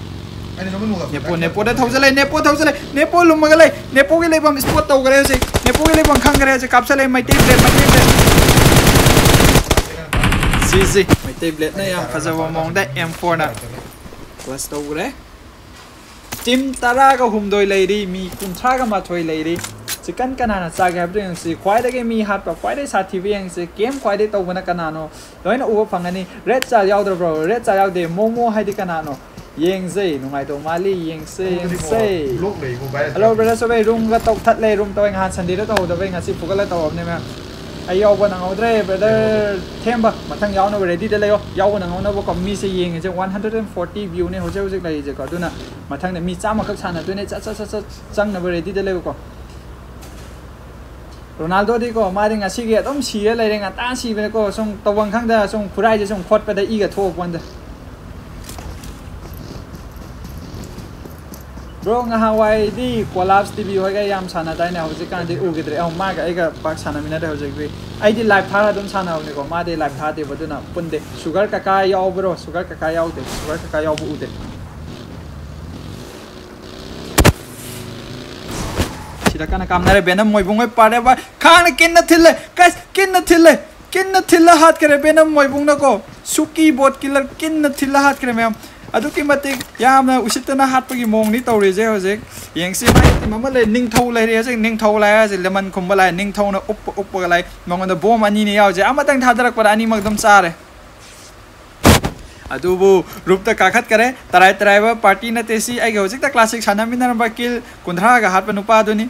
नेपो नेपो दे
नेपो थौ नेपो लुम नेपो के ले बम स्पॉट से नेपो के ले बम खंग करे से कप चले माई टेबल माई टेबल सी सी माई टेबल ना या จิมตาราก็หุมโดยเลยดีมีคุณท่าก็มาถวยเลยดีสกันกันนาสากแบบเรื่องสิควายได้ก็มีฮัดแบบควายได้ชาธิตเองสิเกมควายได้ตัวนักกันนาโนแล้วนั่นอุปฟังกันนี่เรดจะยาวเดบรเรดจะยาวเดโมโมให้ดีกันนาโนยิงสินุ่งไอตัวมาลียิงสิยิงสิ
ลูกเลยกูไปแล้วเรดจ
ะไปรุมก็ตกทัดเลยรุมตัวเองหานสันดีแล้วตัวตัวเองหานสิฟุกก็เลยตัวออกเนี่ยมั้ ai yêu bên hàng đây về đây thêm ba mà thằng yêu nó về đi đây lấy yêu bên hàng nó có mi sẽ yên cái 140 view này hồi trước trước này giờ có tôi nè à. mà thằng này mi chạm mà các sàn là tôi này chắc chắc chắc chắc chăng nó về đi đây lấy có. Ronaldo đi có, mai đi ngã xí cái ông xí lấy đi ngã ta xí về có, xong tàu vàng khang ra à, xong phụ ra xong khoát về đây, ý cái thua quan đây. Benam moi bung pare ba khan kin na thille guys kin na thille kin na thilla hat kare benam moi bung na ko suki bot killer kin na thilla hat kare ma'am ꯑꯗꯨꯛꯀꯤ ꯃꯇꯤꯛ ꯌꯥꯝꯅ ꯎꯁꯤꯠꯇꯅ ꯍꯥꯠꯄꯒꯤ ꯃꯑꯣꯡꯅꯤ ꯇꯧꯔꯤꯁꯦ ꯍꯧꯖꯤꯛ ꯌꯦꯡꯁꯤ ꯃꯥꯏ ꯑꯃ ꯂꯩ ꯅꯤꯡꯊꯧ ꯂꯩꯔꯤ ꯍꯧꯖꯤꯛ ꯅꯤꯡꯊꯧ ꯂꯥꯏ ꯍꯧꯖꯤꯛ ꯂꯦꯃꯟ ꯈꯨꯝꯕ ꯂꯥꯏ ꯅꯤꯡꯊꯧꯅ ꯎꯞꯄ ꯎꯞꯄꯒ ꯂꯥꯏ ꯃꯉꯣꯟꯗ ꯕꯣꯝ ꯑꯅꯤꯅꯤ ꯌꯥꯎꯖꯦ ꯑꯃꯇꯪ ꯊꯥꯗꯔꯛꯄꯗ ꯑꯅꯤꯃꯛ ꯑꯗꯨꯝ ꯆꯥꯔꯦ ꯑꯗꯨꯕꯨ ꯔꯨꯞꯇ ꯀꯥꯈꯠꯈꯔꯦ ꯇꯔꯥꯏ ꯇꯔꯥꯏꯕ ꯄꯥꯔꯇꯤ ꯅꯠꯇꯦ ꯁꯤ ꯑꯩꯒ ꯍꯧꯖꯤꯛꯇ ꯀ꯭ꯂꯥꯁꯤꯛ ꯁꯥꯟꯅꯃꯤꯟꯅꯔꯝꯕ ꯀꯤꯜ ꯀꯨꯟꯊ꯭ꯔꯥꯒ ꯍꯥꯠꯄ ꯅꯨꯄꯥꯗꯨꯅꯤ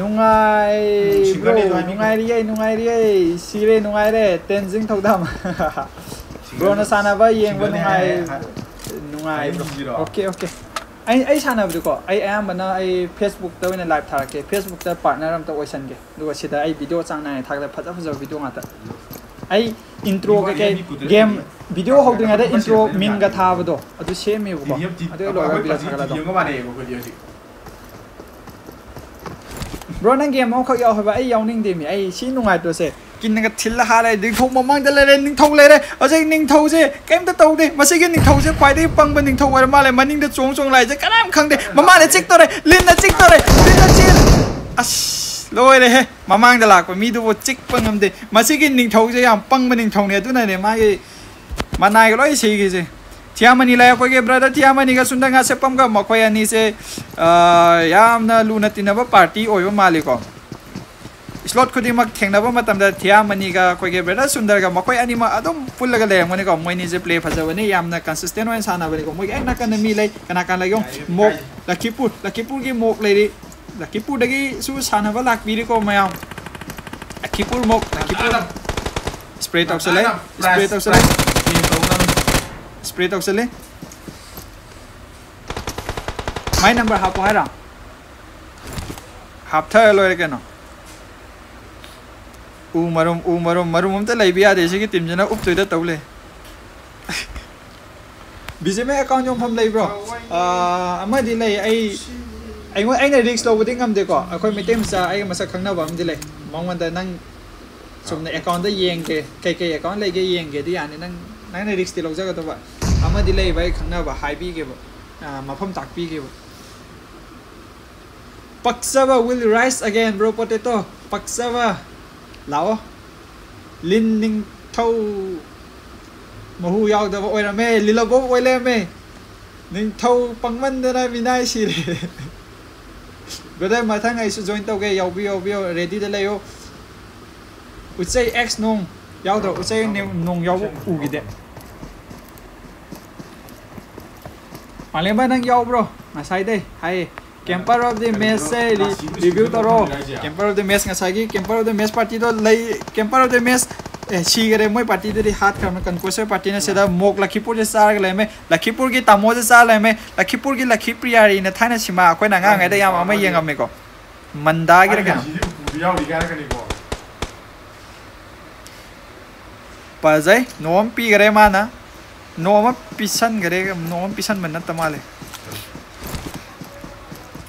Nungai, bro, nungai riai, nungai riai, sire nungai re, tenzing thok dam.
bro, na sana ba yeng ba nungai,
nungai bro. Okay, okay. Ai ai sana bro ko, ai am bana ai Facebook ta wena live thar ke, Facebook ta partner am ta oisan ke. Nuga sida ai video chang na thak da phaja phaja video nga ta. Ai intro ke ke game video ho dinga da intro min ga tha ba do. Adu same me ba. Adu lo ga bi thak da do. bro nang game mong khak yau ha ba ai yau ning de mi ai chi nu ngai to se kin chín thil ha le ding thong ma mang de le ning thong le re a se ning thau se kem ta tau de ma se ning thau se kwai de pang ba ning thau wa ma le ma ning de chong chong lai je karam khang de ma ma le chik to re lin na chik to re lin na
chik
as loi le he ma mang de lak pa mi du wo chik pang am de ma se ning thau se yam pang ba ning thong ne tu na ne mà ge ma nai ko loi gì. ge se 티아머니라야 고게 브라더 티아머니가 순당가 세범가 먹어야니세 luna tinaba party oyo maliko slot khudi mak thengna ba matam da thia mani ga koi ge bera sundar ga makoi ani ma adom full laga le mani ga moi ni je play phaja bani yam na consistent wen sana bani ko moi ek na kan mi lai kana kan lai la kipu la kipu gi mok lai ri la kipu dagi su sana ba lak biri ko mayam lakipur mok lakipur spray top se lai spray top se
lai
spray tóc sẽ lên. Máy number học hai rồi học thay rồi cái nó u mà marum u marum marum हम तो ले भी आ देश की team जना उप तो इधर तवले बीजे में अकाउंट जो हम ले ब्रो
अमा
mới đi lấy
ai ngồi anh này risk lâu bữa ngâm
đi có. À khôi mấy tên sa ai mà sa khăng nào bấm đi lấy, mong mình ta năng
sum này account đó yên
kì cái cái account lấy cái yên kì đi anh năng ꯅꯪꯅ sixty ꯂꯧꯖꯒꯗꯧꯕ ꯑꯃꯗꯤ ꯂꯩꯕ ꯑꯩ ꯈꯪꯅꯕ ꯍꯥꯏꯕꯤꯒꯦꯕ ꯃꯐꯝ ꯇꯥꯛꯄꯤꯒꯦꯕ ꯄꯛꯆꯕ will rise again bro potato ꯄꯛꯆꯕ ꯂꯥꯛꯑꯣ ꯂꯤꯟ ꯅꯤꯡꯊꯧ ꯃꯍꯨ ꯌꯥꯎꯗꯕ ꯑꯣꯏꯔꯝꯃꯦ ꯂꯤꯂꯕꯣꯞ ꯑꯣꯏ ꯂꯩꯔꯝꯃꯦ ꯅꯤꯡꯊꯧ ꯄꯪꯃꯟꯗꯅ ꯃꯤꯅꯥꯏ ꯁꯤꯔꯦ ꯕ꯭ꯔꯗꯔ ꯃꯊꯪ ꯑꯩꯁꯨ ꯖꯣꯏꯟ ꯇꯧꯒꯦ ꯌꯥꯎꯕꯤꯌꯣ ꯌꯥꯎꯕꯤꯌꯣ ꯔꯦꯗꯤꯗ ꯂꯩꯌꯣ ꯎꯆꯩ ꯑꯦꯛꯁ ꯅꯣꯡ Jouw otsé nong jouw ugide. Malemba nang camper of the match से रिव्यू करो camper of the match ngasagi camper of the match party तो कैंपर ऑफ़ द मेस सिगरे मोई पार्टी दे हाथ काम कंकोसर पार्टी ने सेदा मोक लखीपुर से चाग गले लखीपुर की तमो से चा में लखीपुर की लखी प्रियारी ने थाने सिमा अखोय ना ngang ai da ꯄꯖꯩ ꯅꯣꯝ ꯄꯤꯈꯔꯦ ꯃꯥꯅ ꯅꯣꯡꯃ ꯄꯤꯁꯟꯈꯔꯦ ꯅꯣꯡꯃ ꯄꯤꯁꯟꯕ ꯅꯠꯇ ꯃꯥꯜꯂꯦ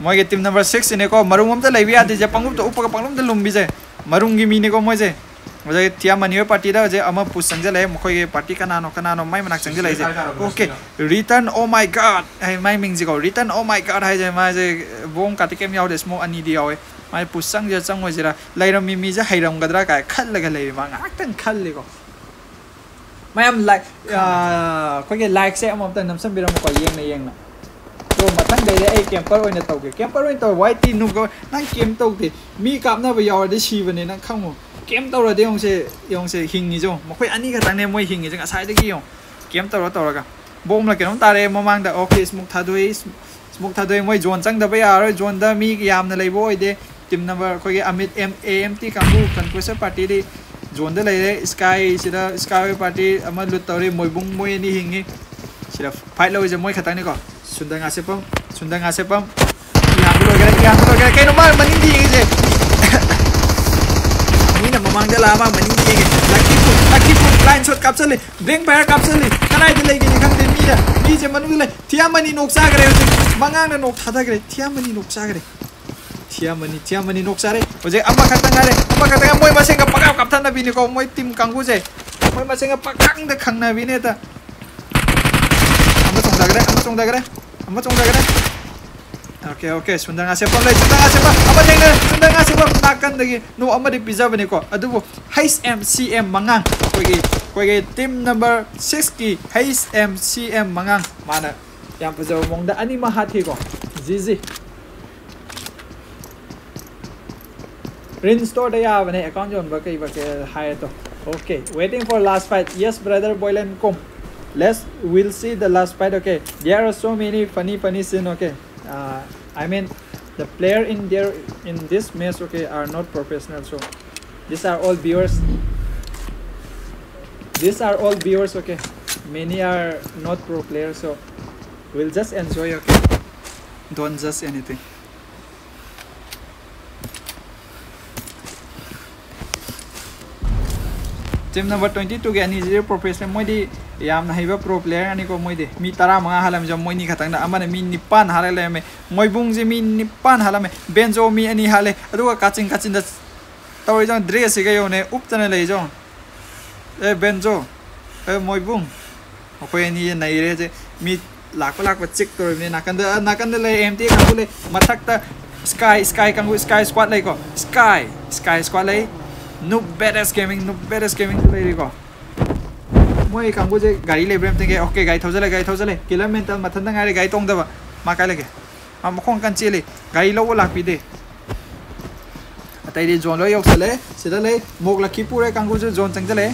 ꯃꯣꯏꯒꯤ ꯇꯤꯝ ꯅꯝꯕꯔ ꯁꯤꯛꯁꯁꯤꯅꯦꯀꯣ ꯃꯔꯨꯝ ꯑꯝꯇ ꯂꯩꯕ ꯌꯥꯗꯦꯁꯦ ꯄꯪꯂꯨꯝꯗ ꯎꯞꯄꯒ ꯄꯪꯂꯨꯝꯗ ꯂꯨꯝꯕꯤꯁꯦ ꯃꯔꯨꯝꯒꯤ ꯃꯤꯅꯦꯀꯣ ꯃꯣꯏꯁꯦ ꯍꯧꯖꯤꯛ ꯊꯤꯌꯥ ꯃꯅꯤꯍꯣꯏ ꯄꯥꯔꯇꯤꯗ ꯍꯧꯖꯤꯛ ꯑꯃ ꯄꯨꯁ ꯆꯪꯁꯤꯜꯂꯛꯑꯦ ꯃꯈꯣꯏꯒꯤ ꯄꯥꯔꯇꯤ ꯀꯅꯥꯅꯣ ꯀꯅꯥꯅꯣ ꯃꯥꯏ ꯃꯅꯥꯛ ꯆꯪꯁꯤꯜꯂꯛꯏꯁꯦ okay return oh my God hi my ꯃꯤꯡꯁꯤꯀꯣ return oh my God ꯍꯥꯏꯁꯦ ꯃꯥꯁꯦ ꯕꯣꯝ ꯀꯥꯇꯤ ꯀꯩꯝ ꯌꯥꯎꯗꯦ ꯁ꯭ꯃꯣꯛ ꯑꯅꯤꯗꯤ ꯌꯥꯎꯋꯦ ꯃꯥꯏ ꯄꯨꯁ ꯆꯪꯁꯤꯔ ꯆꯪꯉꯣꯏꯁꯤꯔꯥ ꯂꯩꯔꯝꯃꯤ ꯃꯤꯁꯦ ꯍꯩꯔꯝꯒꯗ꯭ꯔꯥ ꯀꯥꯏ ꯈꯜꯂꯒ ꯂꯩꯔꯤ ꯃꯥ ꯉꯥꯏꯍꯥꯛꯇꯪ ꯈꯜꯂꯤꯀꯣ ꯃꯌꯥꯝ ꯂꯥꯏꯛ ꯑꯩꯈꯣꯏꯒꯤ ꯂꯥꯏꯛꯁꯦ ꯑꯃꯃꯝꯇꯪ ꯅꯝꯁꯟꯕꯤꯔꯝꯃꯨꯀꯣ ꯌꯦꯡꯅ ꯌꯦꯡꯅ ꯇꯣ ꯃꯊꯪꯗꯩꯗꯤ ꯑꯩ ꯀꯦꯝꯄꯔ ꯑꯣꯏꯅ ꯇꯧꯒꯦ ꯀꯦꯝꯄꯔ ꯑꯣꯏꯅ ꯇꯧ ꯋꯥꯏ ꯇꯤ ꯅꯨꯡ ꯅꯪ ꯀꯦꯝ ꯇꯧꯗꯦ ꯃꯤ ꯀꯥꯞꯅꯕ ꯌꯥꯎꯔꯗꯤ ꯁꯤꯕꯅꯦ ꯅꯪ ꯈꯪꯉꯨ ꯀꯦꯝ ꯇꯧꯔꯗꯤ ꯌꯦꯡꯉꯨꯁꯦ ꯌꯦꯡꯉꯨꯁꯦ ꯍꯤꯡꯉꯤꯁꯦ ꯃꯈꯣꯏ ꯑꯅꯤ ꯈꯛꯇꯪꯅꯦ ꯃꯣꯏ ꯍꯤꯡꯉꯤꯁꯦ ꯉꯁꯥꯏꯗꯒꯤ ꯌꯦꯡꯉꯨ ꯀꯦꯝ ꯇꯧꯔ ꯇꯧꯔꯒ ꯕꯣꯝꯅ ꯀꯩꯅꯣꯝ ꯇꯥꯔꯛꯑꯦ ꯃꯃꯥꯡꯗ ꯑꯣꯀꯦ ꯁ꯭ꯃꯨꯛ ꯊꯥꯗꯣꯛꯏ ꯁ꯭ꯃꯨꯛ ꯊꯥꯗꯣꯛꯏ ꯃꯣꯏ ꯖꯣꯟ ꯆꯪꯗꯕ ꯌꯥꯔꯔꯣꯏ ꯖꯣꯟꯗ ꯃꯤ ꯌꯥꯝꯅ ꯂꯩꯕ ꯑꯣꯏꯗꯦ ꯇꯤꯝ ꯅꯝꯕꯔ ꯑꯩꯈꯣꯏꯒꯤ Amit M A M T ꯀꯥꯡꯕꯨ ꯀꯟꯀ꯭ꯔꯨꯁꯔ ꯄꯥꯔꯇꯤꯗꯤ जोन लेरे स्काई स्काई पार्टी लुट मोबू मोयनी हिंगे। फाइट लौज मोई खतने को सुंदर सुंद आसेप कहीं लाइन शॉट काप चले। ब्रेक फायर काप चले। कनाई दे लेगे खंदे मीरा। मीजे मनु नोक नोक नोक Cia mani cia mani nok sare oje amma khata ngare? Amma khata ngare? Moi masenga pakam kapta na bini ko moi tim kangu je moi masenga pakang de khang na bini ta. Amma tong da gare amma tong da gare amma tong da gare oke sundang pon le sundang ase pon Apa jeng de sundang pon takkan lagi. No amma di pizza bini ko Aduh bu. hais m c m mangang. Koi ge koi ge tim number 6 ki hais m c m mangang. Mana? Yang pizza mong da ani mahati ko zizi. Rin store da ya bane account jon ba kai ba to Okay, waiting for last fight. Yes, brother Boylan, come. Let's we'll see the last fight. Okay, there are so many funny funny scene. Okay, uh, I mean, the player in there in this match. Okay, are not professional. So these are all viewers. These are all viewers. Okay, many are not pro players. So we'll just enjoy. Okay, don't just anything. Team number twenty two के अनीजे professional Modi यामना हाइबा pro player अनि को मोदी मी तरा मंगा हालम जम मोइनी खतंग अमने मी निपान हाले लेमे मोइबुंग जे मी निपान हालमे banjo मी अनि हाले अदुगा काचिंग काचिंग द तवइ जं ड्रेस के योने उपतने ले जो ए बेंजो ए मोइबुंग अखोय अनि नैरे जे मी लाको लाको चेक तो ने नाकंद नाकंद ले एमटी कांगु ले मथक त स्काई स्काई कांगु स्काई स्क्वाड ले को स्काई स्काई स्क्वाड ले नुक बेडेस गेमिंग नुक बेडेस गेमिंग लेरिको मोय कांगो जे गाड़ी लेब्रे हम तेंगे ओके गाड़ी थौजले गाड़ी थौजले किलर मेंटल मथन दंग आरे गाड़ी तोंग दबा मा काय लगे मा मखों कान चेले गाड़ी लवो लाखपी दे अतैले जोन लो यौसले सिदले मोक लखी पुरे कांगो जे जोन चंगजले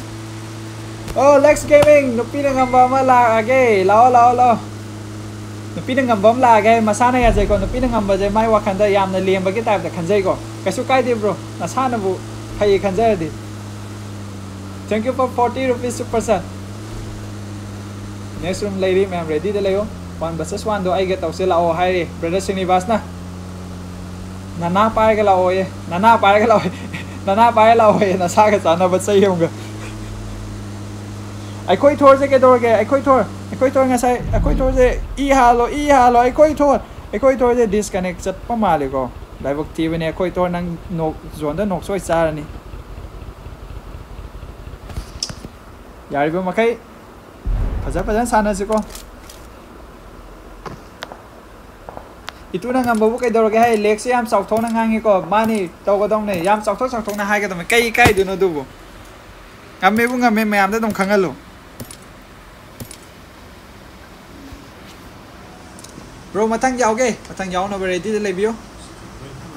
ओ लेक्स गेमिंग नुपी ना ngamba ma la age lao lao lao नुपी ना ngamba ma la age ma sana ya jai ko नुपी ना ngamba je mai wakhanda yamna lemba ki type da khanjai ko kasu kai de bro na sana bu 500. Thank you for 40 rupees per person. Next room lady, ma'am ready the layo. One versus one do I get tau sila oh hi brother Srinivas na. Nana पाए के लाओ ये नना पाए के लाओ नना पाए लाओ ये नशा के साना बस सही होंगे अखोई थोर से के दौड़ गए अखोई थोर अखोई थोर ngasa अखोई थोर से ई हालो ई हालो अखोई थोर अखोई थोर से डिस्कनेक्ट चट पमाले को đại lai vok ti vane khoi to nang nok zon da nok soi sar ni yari ba makai phaja phaja sana se ko itu na ngam babu kai dor ga hai lek se yam sauk thong na ngang co ko. Này tàu có đông này yam sọc thô sọc thô na hai cái tầm cái ga dom kai kai du no du bu ngam me bu ngam me me am da dom khangalo bro, matang yao ge matang yao na ready da le bio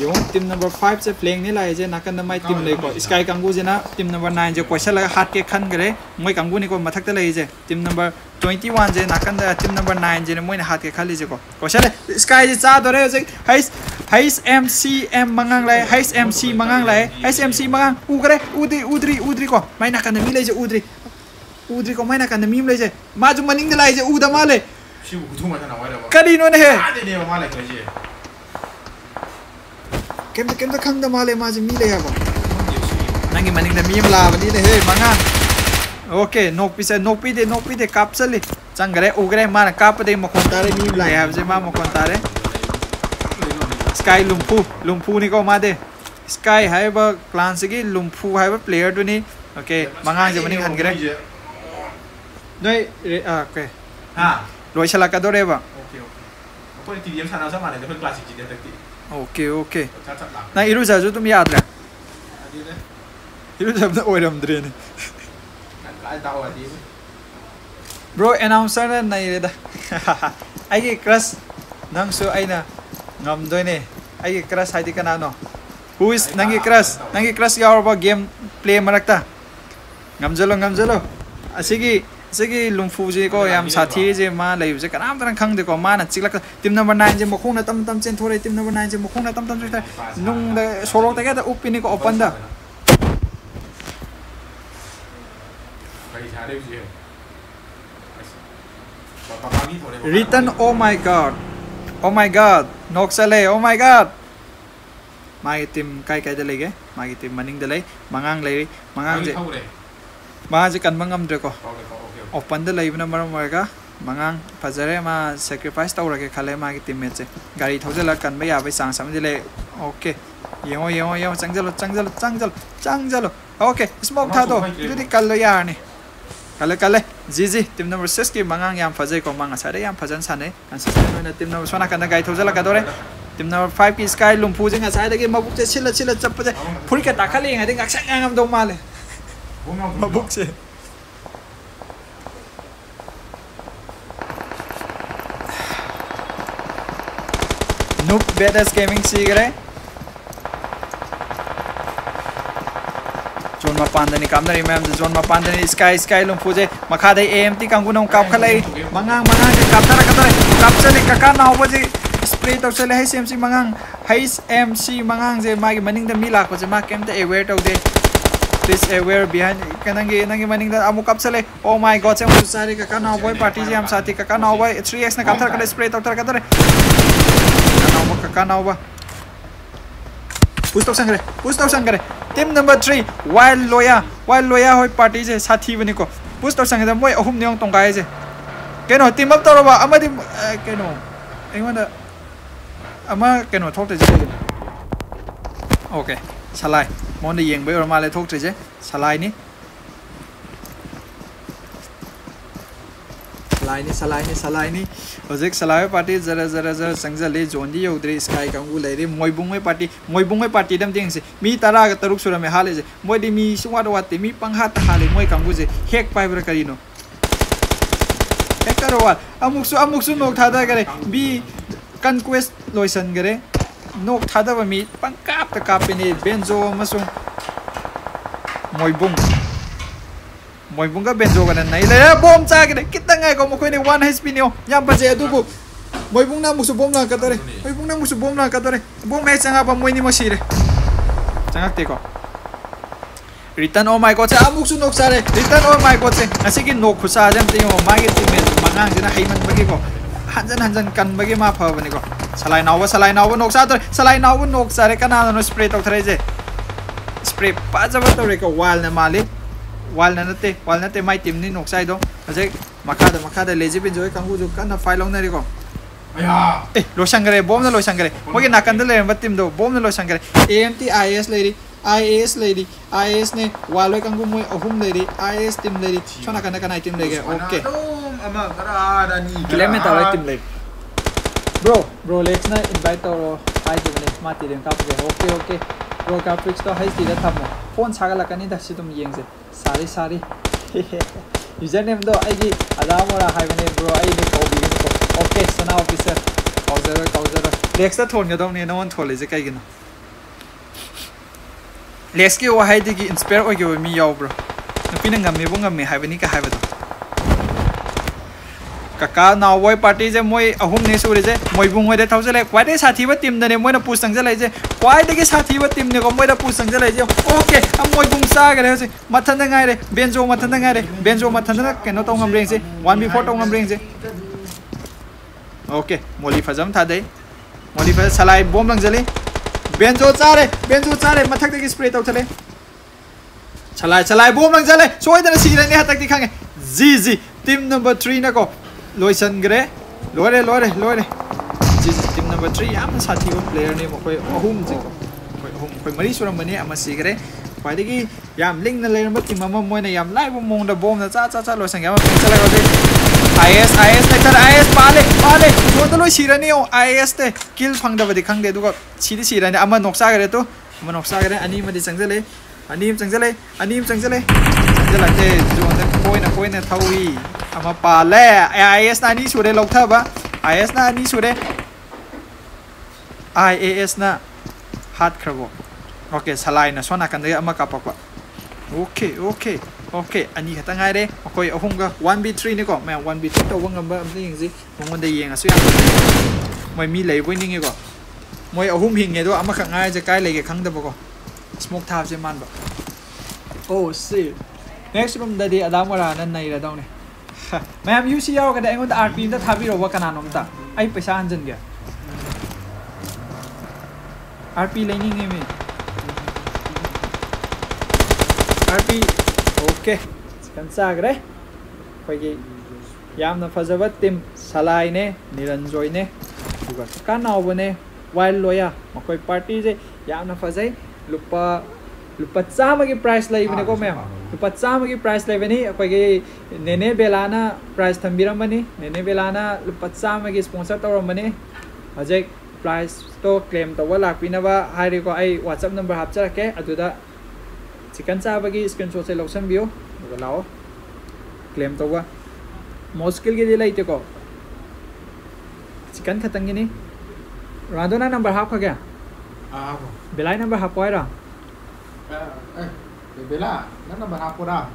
यो team number five से फ्लेंग नहीं लाए जे नाकन my team लेको sky कंगू जे टीम नंबर नाइन जे क्वेश्चन लगा हाथ के खन करे मोय कंगू ने को मथक ते टीम नंबर ट्वेंटी वन जे नाकन टीम नंबर नाइन जे मोय हाथ के खाली जे को क्वेश्चन स्काई जे चा दोरे जे हाइस एम सी एम मंगांग लाए हईस एम सी मंगा लाए हईस एम सी मंगा उ उद्री उद्री उद्री को माय नाकन मी ले उद्री उद्री को माय नाकन मी ले जे मनिंग लाए जे उदा माले करी नोने है ꯀꯩꯝꯇ ꯀꯩꯝꯇ ꯈꯪꯗ ꯃꯥꯜꯂꯦ ꯃꯥꯁꯦ ꯃꯤ ꯂꯩ ꯍꯥꯏꯕ
역시
ꯅꯪꯒꯤ ꯃꯅꯤꯡꯗ ꯃꯤ ꯑꯃ ꯂꯥꯛꯑꯕꯅꯤꯅꯦ ꯍꯦ ꯃꯉꯥ ꯑꯣꯀꯦ ꯅꯣꯛꯄꯤꯁꯦ ꯅꯣꯛꯄꯤꯗꯦ ꯅꯣꯛꯄꯤꯗꯦ ꯀꯥꯞꯆꯜꯂꯤ ꯆꯪꯈ꯭ꯔꯦ ꯎꯈ꯭ꯔꯦ ꯃꯥꯅ ꯀꯥꯞꯄꯗꯒꯤ ꯃꯈꯣꯟ ꯇꯥꯔꯦ ꯃꯤ ꯑꯃ ꯂꯥꯛꯑꯦ ꯍꯥꯏꯕꯁꯦ ꯃꯥ ꯃꯈꯣꯟ ꯇꯥꯔꯦ
ꯁ꯭ꯀꯥꯏ ꯂꯨꯝꯐꯨ
ꯂꯨꯝꯐꯨꯅꯤꯀꯣ ꯃꯥꯗꯤ ꯁ꯭ꯀꯥꯏ ꯍꯥꯏꯔꯤꯕ ꯀ꯭ꯂꯥꯟꯁꯤꯒꯤ Okey okey.
Nah Iru
saja tu mi ada. Iru saja er tu orang dri ni. Bro announcer na nai reda. Aye kelas nang so aina ngam doi ni. Aye kelas hadi kan ano. Who is nangi kelas? Nangi kelas ya orang game play merakta. Ngam jalo ngam jalo. Asyik. 제기 룸푸지 number nine 제 마레 유제 까람 tâm tâm trên 마나 찍락 팀 넘버 9 제 모콩나 땀땀 젠 tâm 팀 넘버 9제 모콩나 땀땀 제
cái 소록 때가 다
오피니 open đó
Return oh
my god. Oh my god. Noxale oh my god. Magi tim kai kai da lege magi tim maning da lei mangang lei mangang je mangang je kan mangam dre ko open लेबना मरम मंगांग फजरे मा sacrifice तौरगे खाले मा की teammate से गाड़ी थौजल कनब याबे chance समझ ले ओके येओ येओ येओ चंगजलो चंगजलो चंगजलो चंगजलो ओके स्मोक था तो इदि कल लो यार ने कल कल जी जी टीम नंबर 6 की मंगांग याम फजे को मंगा सारे याम फजन सने कंसिस्टेंट होने टीम नंबर 6 सोना कन थोजल का दोरे टीम नंबर 5 की स्काई लुम्फू जिंग साइड के मबुक से छिल छिल चप से फुरी का ताखले हेदिंग अक्षर ngam do male.
मबुक
से नुप बेडस गेमिंग सीगरे जोन मपानदनी कामनरी मैम जोन मपानदनी स्काई स्काई लुम्फुजे मखादे एएमटी कांगुनों कापखलै मंगांग मंगांग के कापतरा कतरे कापचले कका नावबजे स्प्रे तौचले है सेमसी मंगांग हाइस एमसी मंगांग जे मागी मनिंग द मी लाखोजे मा केमते अवेयर तौदे please aware behind. Kanangi nangi maning da amu kapsale oh my god, se mu sari ka kana boy party ji am sati ka kana boy 3x na kaptar kada spray tar kada Casanova. पुस्तक सङ्ग्रह पुस्तक सङ्ग्रह team number three wild लोया wild लोया होइ party से साथी बने को पुस्तक सङ्ग्रह मोइ अहुम नियम तोंगाए जे केनो टिम अप तरो बा अमदि केनो एमन अमा केनो थोक जे ओके सलाइ मोन यंग बे और माले थोक जे सलाइ नि सलाइनी सलाइनी सलाइनी। हजिक सलाह पार्टी जरा जरा जरा संगजले जोंदी यौद्रे स्काई कंगु लेरे मोइबुंगे पार्टी मोइबुंगे पार्टी दम दिंगसे मी तारा ग तरुक सुरमे हाले जे मोइदि मी सुवा दवा मी पंगहा हाले। मोइ कंगु जे हेक पाइब्र करिनो एकरोवा अमुक्सु अमुक्सु नोक था गरे बी कनक्वेस्ट लोइसन Moi bunga benzo ka na này. Le bom cha ki de kita ngai ko mo ko ni 1 HP ni o yam pa je du bu moi nào mu số bom nào na ka tore moi nào mu số bom na ka tore bom me oh my god ni anh si cái changa te sao, return oh my कोचे अमुक सु नोक सारे return oh my कोचे असे की नोक खुसा आजम ते ओ मागे टीमेट मंगांग जना हाइमन बगे को हंजन हंजन कन बगे मा फव बने को सलाई नाव सलाई नाव नोक सा सलाई नाव नोक nó spray नो स्प्रे तो spray जे स्प्रे पाजब तो रे को वाल ने मालिक वाल नाते वाल नाते माइ तीम नोसाई दो हजे मखाद मखाद लेजी पिंजो कंगू जो कन फ़ाइल लौने रिको ए लोसंगरे बोम लोसंगरे मोगे नाकन ले बत तीम दो बोम लोसंगरे A M T I S लेरी आई ए एस लेरी आई एस ने वाल कंगू मोय अहुम लेरी आई एस तीम लेरी छोना कन कन आइटम लेगे ओके
अमा करा रानी ग्लेम में तावे तीम
ले ब्रो ब्रो लेट्स ना इनवाइट तो okay okay bro ka fix to hai ti da thamo phone saga la kani da si tum yeng se sari sari username do ai gi adamora mathan da ngai re benzo mathan da ngai re benzo mathan da ke no tong ngam reng je 1 before tong ngam reng je okay moli fazam tha dei moli fa salai bom lang jale benzo cha re benzo cha re mathak de ge spray tau chale chalai chalai bom lang jale soi da si re ne hatak di khange जी जी team number three ना को लोइसनग्रे लोरे लोरे लोरे जी जी team number three याम साथीबा player ने मखोय अहुम जी को मखोय अहुम मखोय मरी सुरमबने अमा सिगरे ख्वाइदगी याम लिंग न लेरम टीम अमा मोयना याम लाइब मोंग द बोम द चा चा चा लोइसन याम पेन चला गदे आईएस आईएस लेटर आईएस पाले पाले जोन द लोइ सिरनी ओ आईएस ते किल फंगदबदि खंगदे दुगा सिदि सिरनी अमा नोक्सा गरे anh em chẳng chơi anh anim changzale anim changzale changzala te juan te koina koina thawi ama pa le ias na ni đây lok tha á ias na ni đây. Ias na? Hat khrabo okay salai na sona kan de ama kapak ok okay okay okay ani khata ngai re koi ahum ga one b three ni ko ma 1b3 to wang ba am ni ji mong de yeng asu ya mày mi lấy bo ni nge ko moi ahum hing nge do ama kha ngai je kai lai ge khang da ba ko room da di adam wala nan nai ra dong ne. Ma'am you see याव कदा एंगोंद RP दा थाबिरो वा कनानो मता आई पैसा हंजन गया RP लेनिंग है में आरपी ओके
यामना फजब टीम
सलाई ने निरंजोय ने दुगा कानावने वाइल्ड लोया मकोय पार्टी जे यामना फजै लुपा लुपा चामगी प्राइस लैबने को मैम लुपा चामगी प्राइस लैबनी नेने बेलाना प्राइस थम्बिरमनी नेने बेलाना लुपा चामगी स्पॉन्सर तौरमनी हजै प्राइस तो क्लेम तौब आई व्हाट्सएप नंबर हापचरके अदुदा चिकन चाबगी स्क्रीनशॉट से लौसनबियो अदुगा लाओ क्लेम तौब मुश्किल के लिए लेतेको चिकन खतंगिनी राधो ना नंबर हाफ़ गया Belay number Hapoera.
Eh, eh, Bela, number Hapoera.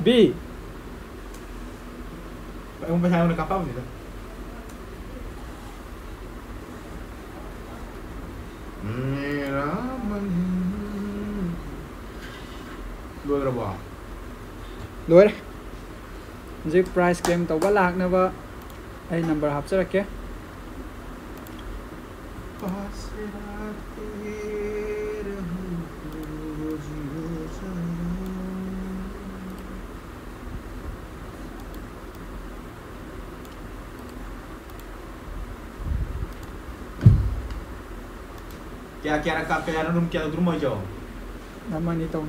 B.
Yung basahin mo ng kapaw nila. मेरा मन लोयर बा
लोयर जी प्राइस क्लेम तब लाकनब नंबर हापचरके
que aquela capela não quer do manjão.
Na manitão.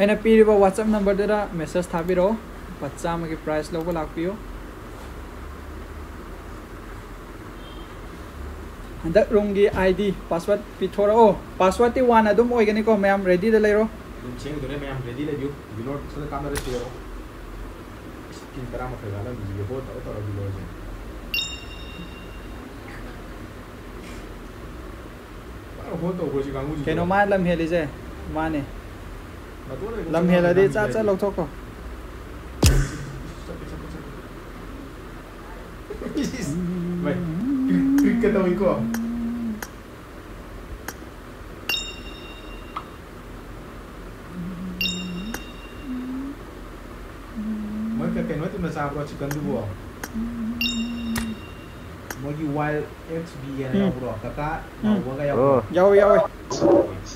अन पीब वाट्सएप नंबर मेसेज था चाम की प्राइस लौब लापीयो रूम की आई डी पासवर्ड पीथोर पासवर्ड की वन मैम रेडी लेरो
que entramos regalando de volta, é maravilhoso. Keno
mai lam heli je mane
lam hela de cha cha lok
thoko
Vai, clica também com mà sao bro chỉ cần đủ bro mỗi khi wild xb này nào bro cả cả nào bro cái ừ.
nào ừ. yo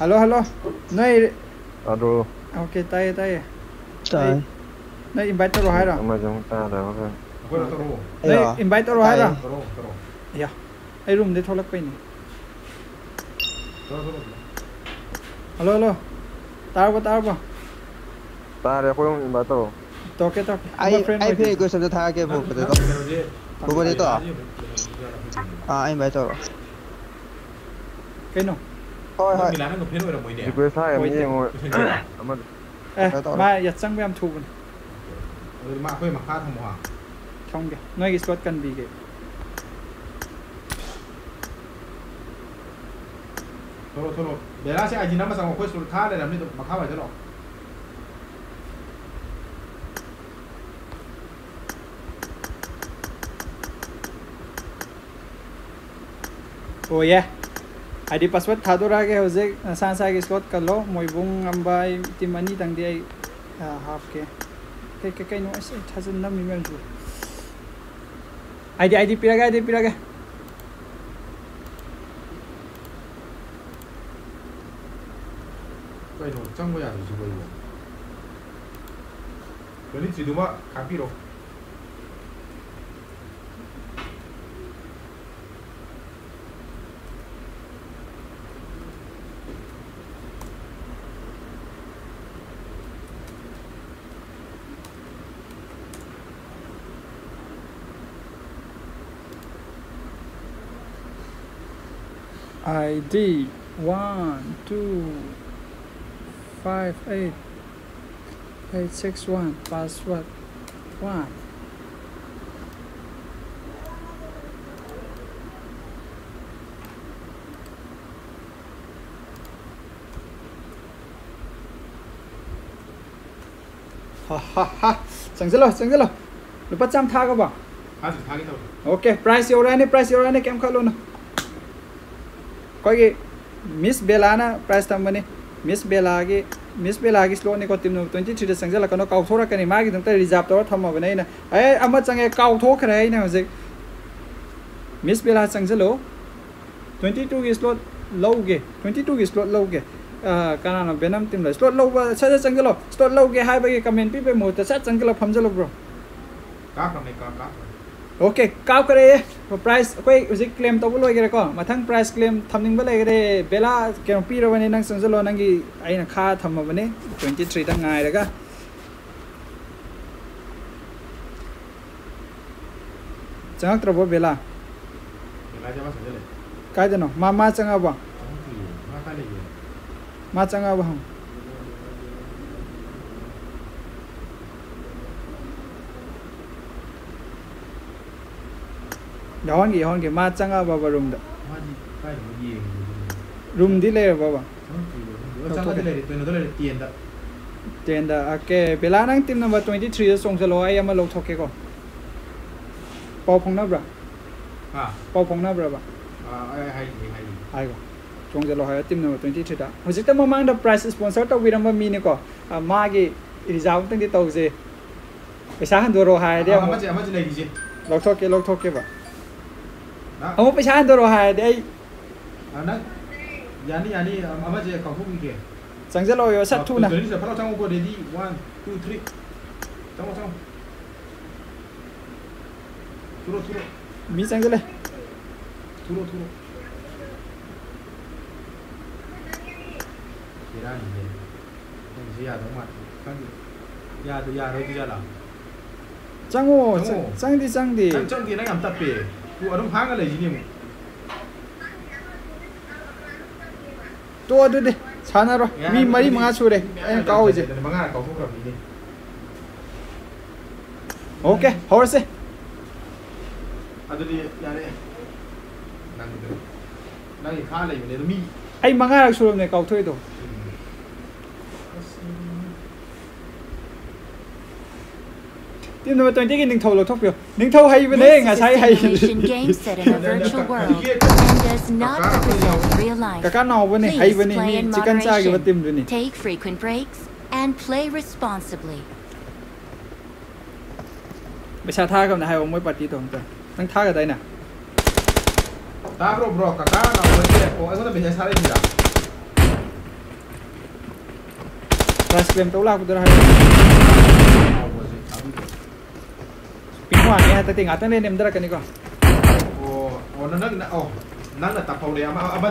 hello hello nơi
alo.
Ok tay tay.
Tay
Này invite rồi hay rồi?
Mà chúng ta đã
ok
Này
invite rồi hay rồi? Yeah dạ. ai room để thoát quên hello hello tao có tao có
tao để khuyên invite rồi
toke toke. Ai ai phe ko
samjha tha ke wo bata to
wo bata to
à anh bé cho
cái nào?
Thôi thôi
thì
quê sai em như ngồi.
Mà giật sang với em thu này.
Ừ, mà quê mà khác không hòa
không kìa. Nói cái slot cần bị kìa.
Thôi thôi rồi để ra sẽ ai gì nó mà sang một quê slot để đây là mình mặc khác vào cho nó.
Oye, ID password thadurage hojek sansa gi slot kalo moibung ambai timani tangdi ai half ke. Ke ke ke no ase thazun nam email ju. ID ID piraga ID piraga.
Kainon, changgo ya ji kainon. Beli cidu ma kapiro.
ID one two five eight eight six one password one. Ha ha ha. Chẳng dứt rồi chẳng dứt rồi được bắt trăm tha các bạn ok price yêu ra này price yêu ra này kem khá luôn rồi ꯑꯩꯈꯣꯏꯒꯤ miss ꯕꯦꯂꯥꯅ prize ꯊꯝꯕꯅꯤ miss ꯕꯦꯂꯥꯒꯤ miss ꯕꯦꯂꯥꯒꯤ ꯁ꯭ꯂꯣꯠꯅꯤꯀꯣ team number twenty ꯊ꯭ꯔꯤꯗ ꯆꯪꯁꯤꯜꯂꯛꯀꯅꯣ ꯀꯥꯎꯊꯣꯔꯛꯀꯅꯤ ꯃꯥꯒꯤꯗꯃꯛꯇ ꯔꯤꯖꯥꯕ ꯇꯧꯔ ꯊꯝꯃꯕꯅꯦ ꯑꯩꯅ ꯑꯦ ꯑꯃ ꯆꯪꯉꯦ ꯀꯥꯎꯊꯣꯛꯈ꯭ꯔꯦ ꯑꯩꯅ ꯍꯧꯖꯤꯛ ꯃꯤꯁ ꯕꯦꯂꯥ ꯆꯪꯁꯤꯜꯂꯣ ꯇ꯭ꯋꯦꯟꯇꯤ ꯇꯨꯒꯤ ꯁ꯭ꯂꯣꯠ ꯂꯧꯒꯦ ꯇ꯭ꯋꯦꯟꯇꯤ ꯇꯨꯒꯤ ꯁ꯭ꯂꯣꯠ ꯂꯧꯒꯦ ꯀꯅꯥꯅꯣ ꯕꯦꯅꯝ ꯇꯤꯝꯗ ꯁ꯭ꯂꯣꯠ ꯂꯧꯕ ꯁꯠ ꯁꯠ ꯆꯪꯁꯤꯜꯂꯣ ꯁ꯭ꯂꯣꯠ ꯂꯧꯒꯦ ꯍꯥꯏꯕꯒꯤ ꯀꯃꯦꯟ ꯄꯤꯕꯒꯤ ꯃꯍꯨꯠꯇ ꯁꯠ ꯆꯪꯁꯤꯜꯂꯣ ꯐꯝꯖꯤꯜꯂꯣ ꯕ꯭ꯔꯣ
ꯀꯥꯈ꯭ꯔꯕꯅꯦ ꯀꯥꯈ꯭ꯔꯕꯅꯦ
ओके कापकरे प्राइस अखोई हजिक क्लेम तब लोगरेको मथंग प्राइस क्लेम थमनिंग लेगरे बेला क्या पीरबने नंग चंजलो नंगी खा थमबने ट्वेंटी थ्री तंगायरगा चंगत्रबो बेला कायदनो मा मा चंगाबो मा चंगाबो हम ꯌꯥꯎꯍꯟꯒꯦ ꯌꯥꯎꯍꯟꯒꯦ ꯃꯥ ꯆꯪꯉꯛꯑꯕ ꯔꯨꯝꯗ
ꯃꯥꯗꯤ ꯀꯥꯏꯗꯅꯣ ꯌꯦꯡꯉꯤꯗꯨꯕꯨ
ꯔꯨꯝꯗꯤ ꯂꯩꯔꯕꯕ
ꯆꯪꯉꯗꯤ ꯂꯩꯔꯦ ꯇꯣꯏꯅꯗ ꯂꯩꯔꯦ ꯇꯦꯟꯗ
ꯇꯦꯟꯗ ꯑꯣꯀꯦ ꯕꯦꯂꯥ ꯅꯪ ꯇꯤꯝ ꯅꯝꯕꯔ ꯇ꯭ꯋꯦꯟꯇꯤ ꯊ꯭ꯔꯤꯗ ꯆꯣꯡꯁꯤꯜꯂꯛꯑꯣ ꯑꯩ ꯑꯃ ꯂꯧꯊꯣꯛꯀꯦꯀꯣ ꯄꯥꯎ ꯐꯥꯎꯅꯕ꯭ꯔꯥ
ꯍꯥ
ꯄꯥꯎ ꯐꯥꯎꯅꯕ꯭ꯔꯕ
ꯑꯩ ꯍꯥꯏꯒꯦ ꯍꯥꯏꯒꯦ
ꯍꯥꯏꯀꯣ ꯆꯣꯡꯁꯤꯜꯂꯣ ꯍꯥꯏꯔ ꯇꯤꯝ ꯅꯝꯕꯔ ꯇ꯭ꯋꯦꯟꯇꯤ ꯊ꯭ꯔꯤꯗ ꯍꯧꯖꯤꯛꯇ ꯃꯃꯥꯡꯗ ꯄ꯭ꯔꯥꯏꯁ ꯁ꯭ꯄꯣꯟꯁꯔ ꯇꯧꯕꯤꯔꯝꯕ ꯃꯤꯅꯤꯀꯣ ꯑ, ꯃꯥꯒꯤ ꯔꯤꯖꯥꯕ ꯑꯝꯇꯪꯗꯤ ꯇꯧꯁꯦ ꯄꯩꯁꯥ ꯍꯟꯗꯣꯔꯛꯑꯣ ꯍꯥꯏꯔꯗꯤ
đó.
Ông phải sáng tôi đồ
Yani yani ama je kampung ni ke.
Sang zelo yo sat tu na.
Tuli se pala tango ko de di 1 2 3. Tango tango. Turo turo.
Mi sang zele.
Turo turo. Kira ni de. Tang si ya dong ma. Kan ya do ya ro di jala.
Chango, chang di chang di. Chang
chang di na ngam tape. 또 아름 방을 내지니 뭐.
또 어디래? 자나로 미 머리 망아 수래. 에 까오 이제.
망아 까오 그럼 이제. 오케이.
허르세.
아들이 야래. 난 이거. 난 이거 가래 이제 미.
아이 망아랑 수럼네 까오 토이도. Tiếp nữa tôi thích ninh cần sai cái vật tìm bên này.
Take frequent breaks and play responsibly.
Bây giờ tha pinghua ni ta tinga ta ne nem dara kani ko
o o na na là tập na ta pau le ama ama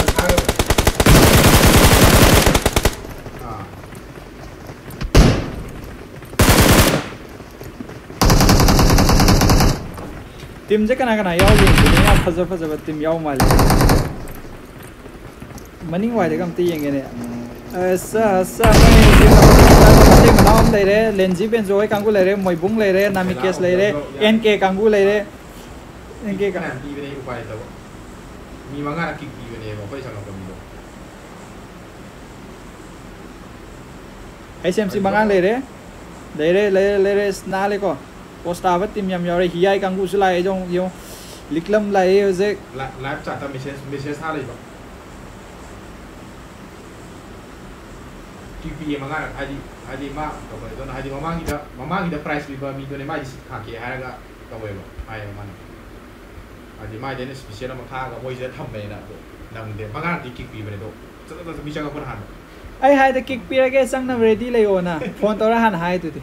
tim je kana kana yau yin ni ya faza faza ba tim yau mali Mình wai thì kam ti cái này. Asa asa Nanti menaum lere lenzi benzo hai kanggu lere moibung lere nami kes lere NK kanggu lere NK kang.
Nanti bini upai tahu. Mi mangga nak kiki bini mau kau sangat kami tu.
SMC mangga lere lere lere lere snale ko. Postavat tim yam yore hiai kanggu sulai jong yo. Liklam lai je.
Live chat message message halai ko. ꯀꯤꯛ ꯄꯤꯌꯦ ꯃꯉꯥꯔꯛ ꯍꯥꯏꯗꯤ ꯍꯥꯏꯗꯤ ꯃꯥ ꯇꯧꯕꯗꯨꯅ ꯍꯥꯏꯗꯤ ꯃꯃꯥꯡꯒꯤꯗ ꯃꯃꯥꯡꯒꯤꯗ prize ꯄꯤꯕ ꯃꯤꯗꯨꯅꯦ ꯃꯥꯏꯗꯤ ꯁꯤꯠ ꯈꯥꯛꯀꯦ ꯍꯥꯏꯔꯒ ꯇꯧꯋꯦꯕ ꯍꯥꯏꯌꯦꯕ ꯃꯥꯅ ꯍꯥꯏꯗꯤ ꯃꯥꯏꯗꯤ ꯑꯩꯅ ꯏꯁꯄꯤꯁꯦꯜ ꯑꯃ ꯈꯥꯛꯑꯒ ꯃꯣꯏꯁꯤꯗ ꯊꯝꯃꯦꯅ ꯑꯗꯣ ꯅꯪꯗꯦ ꯃꯉꯥꯔꯛꯇꯤ ꯀꯤꯛ ꯄꯤꯕꯅꯦ ꯑꯗꯣ ꯆꯠ ꯆꯠ ꯆꯠ ꯃꯤ ꯆꯪꯉꯛꯄꯅ ꯍꯥꯟꯅ
ꯑꯩ ꯍꯥꯏꯗ ꯀꯤꯛ ꯄꯤꯔꯒꯦ ꯆꯪꯅꯕ ꯔꯦꯗꯤ ꯂꯩꯌꯣꯅ ꯐꯣꯟ ꯇꯧꯔ ꯍꯥꯟꯅ ꯍꯥꯏꯗꯨꯗꯤ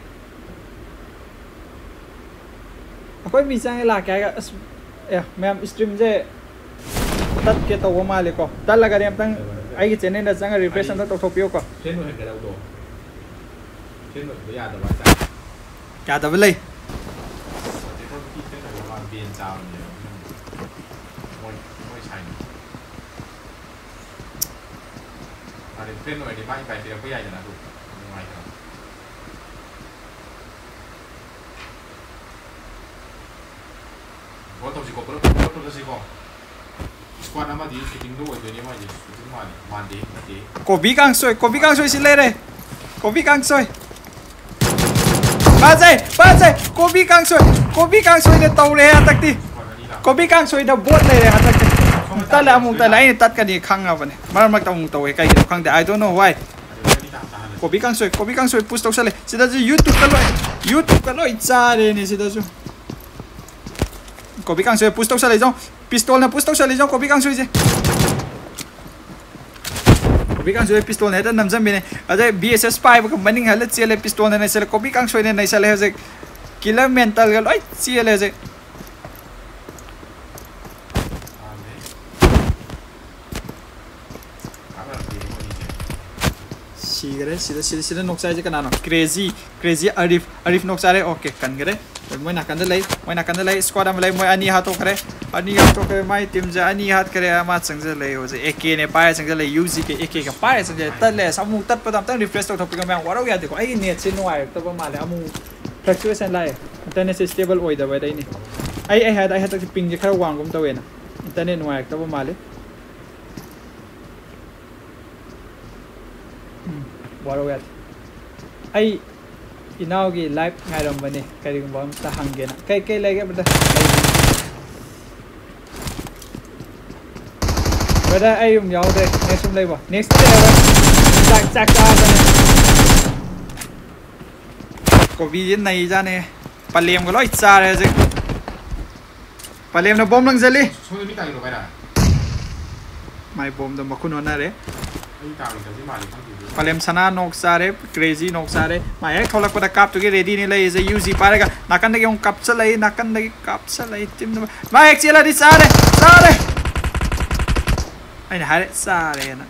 ꯑꯩꯈꯣꯏ ꯃꯤ ꯆꯪꯉꯦ ꯂꯥꯛꯀꯦ ꯍꯥꯏꯔꯒ ꯑꯁ ꯑꯦ ꯃꯌꯥꯝ ꯏꯁꯇ꯭ꯔꯤꯝꯁꯦ ꯇꯠꯀꯦ ꯇꯧꯕ ꯃꯥꯜꯂꯦꯀꯣ ꯇꯠꯂꯒꯗꯤ ꯑꯝꯇꯪ ꯑꯩꯒꯤ ꯆꯦꯅꯦꯜꯗ ꯆꯪꯉ ꯔꯤꯐ꯭ꯔꯦꯁ ꯑꯝꯇ ꯇꯧꯊꯣꯛꯄꯤꯌꯨꯀꯣ
friend squad amadi shooting do oi ni mai shooting mai man de de
ko bi kang soi ko bi kang soi xin lên đây. Ko bi kang soi ba zai ba zai ko bi kang soi ko bi kang soi để tau le atak tắc đi. Bi kang soi da bot le re atak ti
ta la mung ta lai
tat cái ni khăng a vậy? Ne mà mak ta mung tau e kai khang de i don't know why.
Có biết căng
sôi có biết căng sôi push tàu xe này sẽ đặt youtube cái loại, youtube cái loại cha đây này, xin đặt có biết căng sôi push tàu xe này không ꯄꯤꯁꯇꯣꯜꯅ ꯄꯨꯁ ꯇꯧꯁꯜꯂꯤꯖꯣ ꯀꯣꯕꯤ ꯀꯥꯡꯁꯣꯏꯁꯦ ꯀꯣꯕꯤ ꯀꯥꯡꯁꯣꯏ ꯄꯤꯁꯇꯣꯜꯅ ꯍꯦꯛꯇ ꯅꯝꯖꯟꯕꯤꯅꯦ ꯑꯗꯩ B S S ꯄꯥꯏꯕꯒ ꯃꯅꯤꯡ ꯍꯜꯂ ꯆꯦꯜꯂꯦ ꯄꯤꯁꯇꯣꯜꯅ ꯅꯩꯁꯜꯂꯦ ꯀꯣꯕꯤ ꯀꯥꯡꯁꯣꯏꯅ ꯅꯩꯁꯜꯂꯦ ꯍꯧꯖꯤꯛ ꯀꯤꯂꯔ ꯃꯦꯟꯇꯜꯒ ꯂꯣꯏ ꯆꯦꯜꯂꯦ ꯍꯧꯖꯤꯛ सीगरे 시그레 시드 시드 시드 녹사 이제 끝나노 크레지 크레지 아리프 아리프 녹사레 오케이 간그레 मोई नाकंद लाई मोई नाकंद लाई स्क्वाड में लाई मोई अनी हाथों करे अनी हाथों करे माई टीम जे अनी हाथ करे अमा संगजे लाई हो जे एके ने पाए संग जे लाई यूजी के एके के पाए संग जे तले समु तत पदम त रिफ्रेश तो थपक में वरो या देखो आई नेट से नो आए तब माले अमु फ्लक्चुएशन लाए तने से स्टेबल होई दबाई दैनी आई आई हैड आई हैड तक पिंग जे खरा वांगुम तवेना तने नो आए तब माले ꯌꯥꯗꯦ ꯑꯩ ꯏꯅꯥꯎꯒꯤ ꯂꯥꯏꯐ ꯉꯥꯏꯔꯝꯕꯅꯦ ꯀꯔꯤꯒꯨꯝꯕ ꯑꯝꯇ ꯍꯪꯒꯦꯅ ꯀꯩ ꯀꯩ ꯂꯩꯒꯦ ꯕ꯭ꯔꯗꯔ ꯕ꯭ꯔꯗꯔ ꯑꯩ ꯌꯨꯝ ꯌꯥꯎꯗ꯭ꯔꯦ ꯅꯦꯛꯁ ꯌꯨꯝ ꯂꯩꯕꯣ ꯅꯦꯛꯁꯇ ꯂꯩꯔꯣꯏ ꯆꯥꯛ ꯆꯥꯛ ꯆꯥꯕꯅꯦ ꯀꯣꯕꯤꯁꯦ ꯅꯩꯖꯥꯅꯦ ꯄꯂꯦꯝꯒ ꯂꯣꯏ ꯆꯥꯔꯦ ꯍꯧꯖꯤꯛ ꯄꯂꯦꯝꯅ ꯕꯣꯝ ꯂꯪꯁꯤꯜꯂꯤ
ꯁꯣꯝꯗ ꯃꯤ ꯇꯥꯒꯤꯔꯣ ꯚꯥꯏꯔꯥ
ꯃꯥꯏ ꯕꯣꯝꯗ ꯃꯈꯨꯟ ꯍꯣꯠꯅꯔꯦ
ꯑꯩ ꯇꯥꯒꯤꯗꯕꯗꯤ ꯃꯥꯜꯂꯤ ꯈꯪꯗꯦ
발렘사나 녹사레 크레이지 녹사레 마에 톨락보다 깝두게 레디니레 이제 유지 빠르가 나간다게 온 깝살레 나간다게 깝살레 팀 마에 엑셀라디 사레 사레 아니 하레 사레나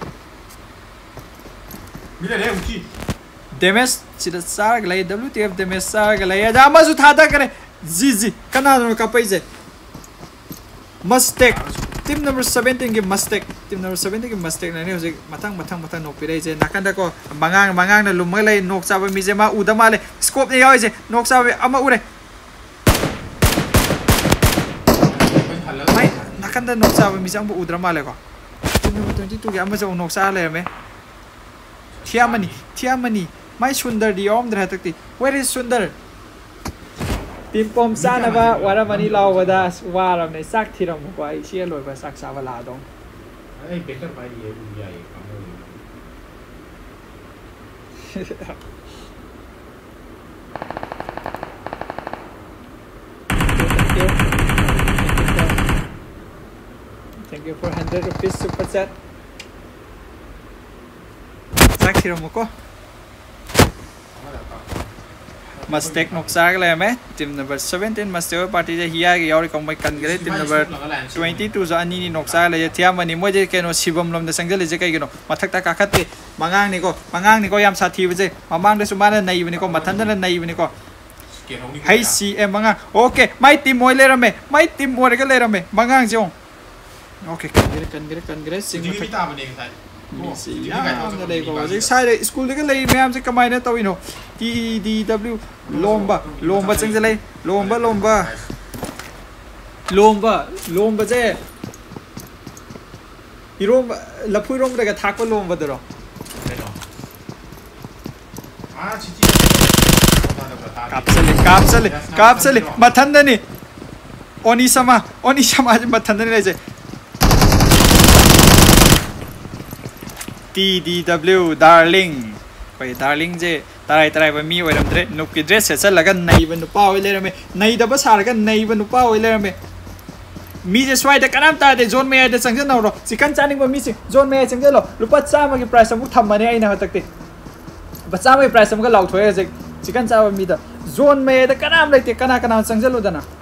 미래래 우키
데메스 지다 사르 글레 WTF 데메스 사르 글레 야 자마스 타다 그래 지지 카나노 카페이제 मस्टेक टीम नंबर 17 गे मस्टेक टीम नंबर 17 गे मस्टेक ना ने हजे मथांग मथांग मथांग नोक पिरै जे नाकन को मंगांग मंगांग ना लुम ले नोक चाब मी मा उदा माले स्कोप ने याय जे नोक चाब अमा उरे
भाई नाकन
दा नोक चाब मी जाम उद्रा माले को टीम नंबर 22 गे अमा जो नोक सा ले मे
थियामनी
थियामनी माय सुंदर दी ओम वेयर इज़ सुंदर ꯇꯤꯝꯄꯣꯝ ꯆꯥꯅꯕ ꯋꯥꯔꯝꯃꯅꯤ ꯂꯥꯎꯕꯗ ꯑꯁ ꯋꯥꯔꯕꯅꯦ ꯆꯥꯛ ꯊꯤꯔꯝꯃꯨꯀꯣ ꯑꯩ ꯁꯤ ꯂꯣꯏꯕ ꯆꯥꯛ ꯆꯥꯕ ꯂꯥꯛꯑꯗꯧꯅꯤ
ꯑꯩ ꯕꯦꯀꯔ ꯄꯥꯏꯔꯤꯌꯦ ꯎ ꯌꯥꯏꯌꯦ ꯀꯥꯡꯍꯧ
Thank you
Mustang Noxar
lemme team number 17 Mustang party je hiya gi yauri kong mai kan gre team number
22 za ani ni Noxar le thia
mani mo je keno Shivam lom da sangle je kai gino mathak ta kakhat te mangang ni ko mangang ni ko yam sathi je mamang de sumana nai ni ko mathan da nai ni ko
hai si
em mangang okay mai team moi le rame mai team moi ga le rame mangang je okay kan gre kan gre kan gre sing mathak
ta bane sai ꯃꯤꯁꯤ ꯌꯥꯝꯅ ꯂꯩꯀꯣ ꯍꯧꯖꯤꯛ
ꯁ꯭ꯋꯥꯏꯗ ꯁ꯭ꯀꯨꯜꯗꯒ ꯂꯩ ꯃꯌꯥꯝꯁꯦ ꯀꯃꯥꯏꯅ ꯇꯧꯔꯤꯅꯣ T D W ꯂꯣꯝꯕ ꯂꯣꯝꯕ ꯆꯪꯁꯤꯜꯂꯛꯏ ꯂꯣꯝꯕ ꯂꯣꯝꯕ ꯂꯣꯝꯕ ꯂꯣꯝꯕꯁꯦ ꯏꯔꯣꯝꯕ ꯂꯐꯨ ꯏꯔꯣꯝꯕꯗꯒ ꯊꯥꯛꯄ ꯂꯣꯝꯕꯗꯨꯔꯣ
ꯀꯩꯅꯣ ꯑꯥ city ꯀꯥꯞꯆꯜꯂꯤ ꯀꯥꯞꯆꯜꯂꯤ ꯀꯥꯞꯆꯜꯂꯤ
ꯃꯊꯟꯗꯅꯤ ꯑꯣꯅꯤꯁꯃꯥ ꯑꯣꯅꯤꯁꯃꯥꯁꯦ ꯃꯊꯟꯗꯅꯤ ꯂꯩꯖꯦ T D W darling ꯑꯩꯈꯣꯏ ꯗꯥꯔꯂꯤꯡꯁꯦ ꯇꯔꯥꯏ ꯇꯔꯥꯏꯕ ꯃꯤ ꯑꯣꯏꯔꯝꯗ꯭ꯔꯦ ꯅꯨꯞꯀꯤ ꯗ꯭ꯔꯦꯁ ꯁꯦꯠꯆꯜꯂꯒ ꯅꯩꯕ ꯅꯨꯄꯥ ꯑꯣꯏ ꯂꯩꯔꯝꯃꯦ ꯅꯩꯗꯕ ꯁꯥꯔꯒ ꯅꯩꯕ ꯅꯨꯄꯥ ꯑꯣꯏ ꯂꯩꯔꯝꯃꯦ ꯃꯤꯁꯦ ꯁ꯭ꯋꯥꯏꯗ ꯀꯅꯥꯝ ꯇꯥꯗꯦ ꯖꯣꯟ ꯃꯌꯥꯏꯗ ꯆꯪꯁꯤꯟꯍꯧꯔꯣ ꯆꯤꯀꯟ ꯆꯥꯅꯤꯡꯕ ꯃꯤꯁꯤꯡ ꯖꯣꯟ ꯃꯌꯥꯏ ꯆꯪꯁꯤꯜꯂꯣ ꯂꯨꯄꯥ ꯆꯥꯝꯃꯒꯤ ꯄ꯭ꯔꯥꯏꯁ ꯑꯃꯨꯛ ꯊꯝꯃꯅꯤ ꯑꯩꯅ ꯍꯟꯗꯛꯇꯤ ꯂꯨꯄꯥ ꯆꯥꯝꯃꯒꯤ ꯄ꯭ꯔꯥꯏꯁ ꯑꯃꯨꯛꯀ ꯂꯥꯎꯊꯣꯛꯑꯦ ꯍꯧꯖꯤꯛ ꯆꯤꯀꯟ ꯆꯥꯕ ꯃꯤꯗ ꯖꯣꯟ ꯃꯌꯥꯏꯗ ꯀꯅꯥꯝ ꯂꯩꯇꯦ ꯀꯅꯥ ꯀꯅꯥ ꯆꯪꯁꯤꯜꯂꯨꯗꯅ ꯀꯤꯛ ꯇꯧꯔꯛꯄꯁꯦ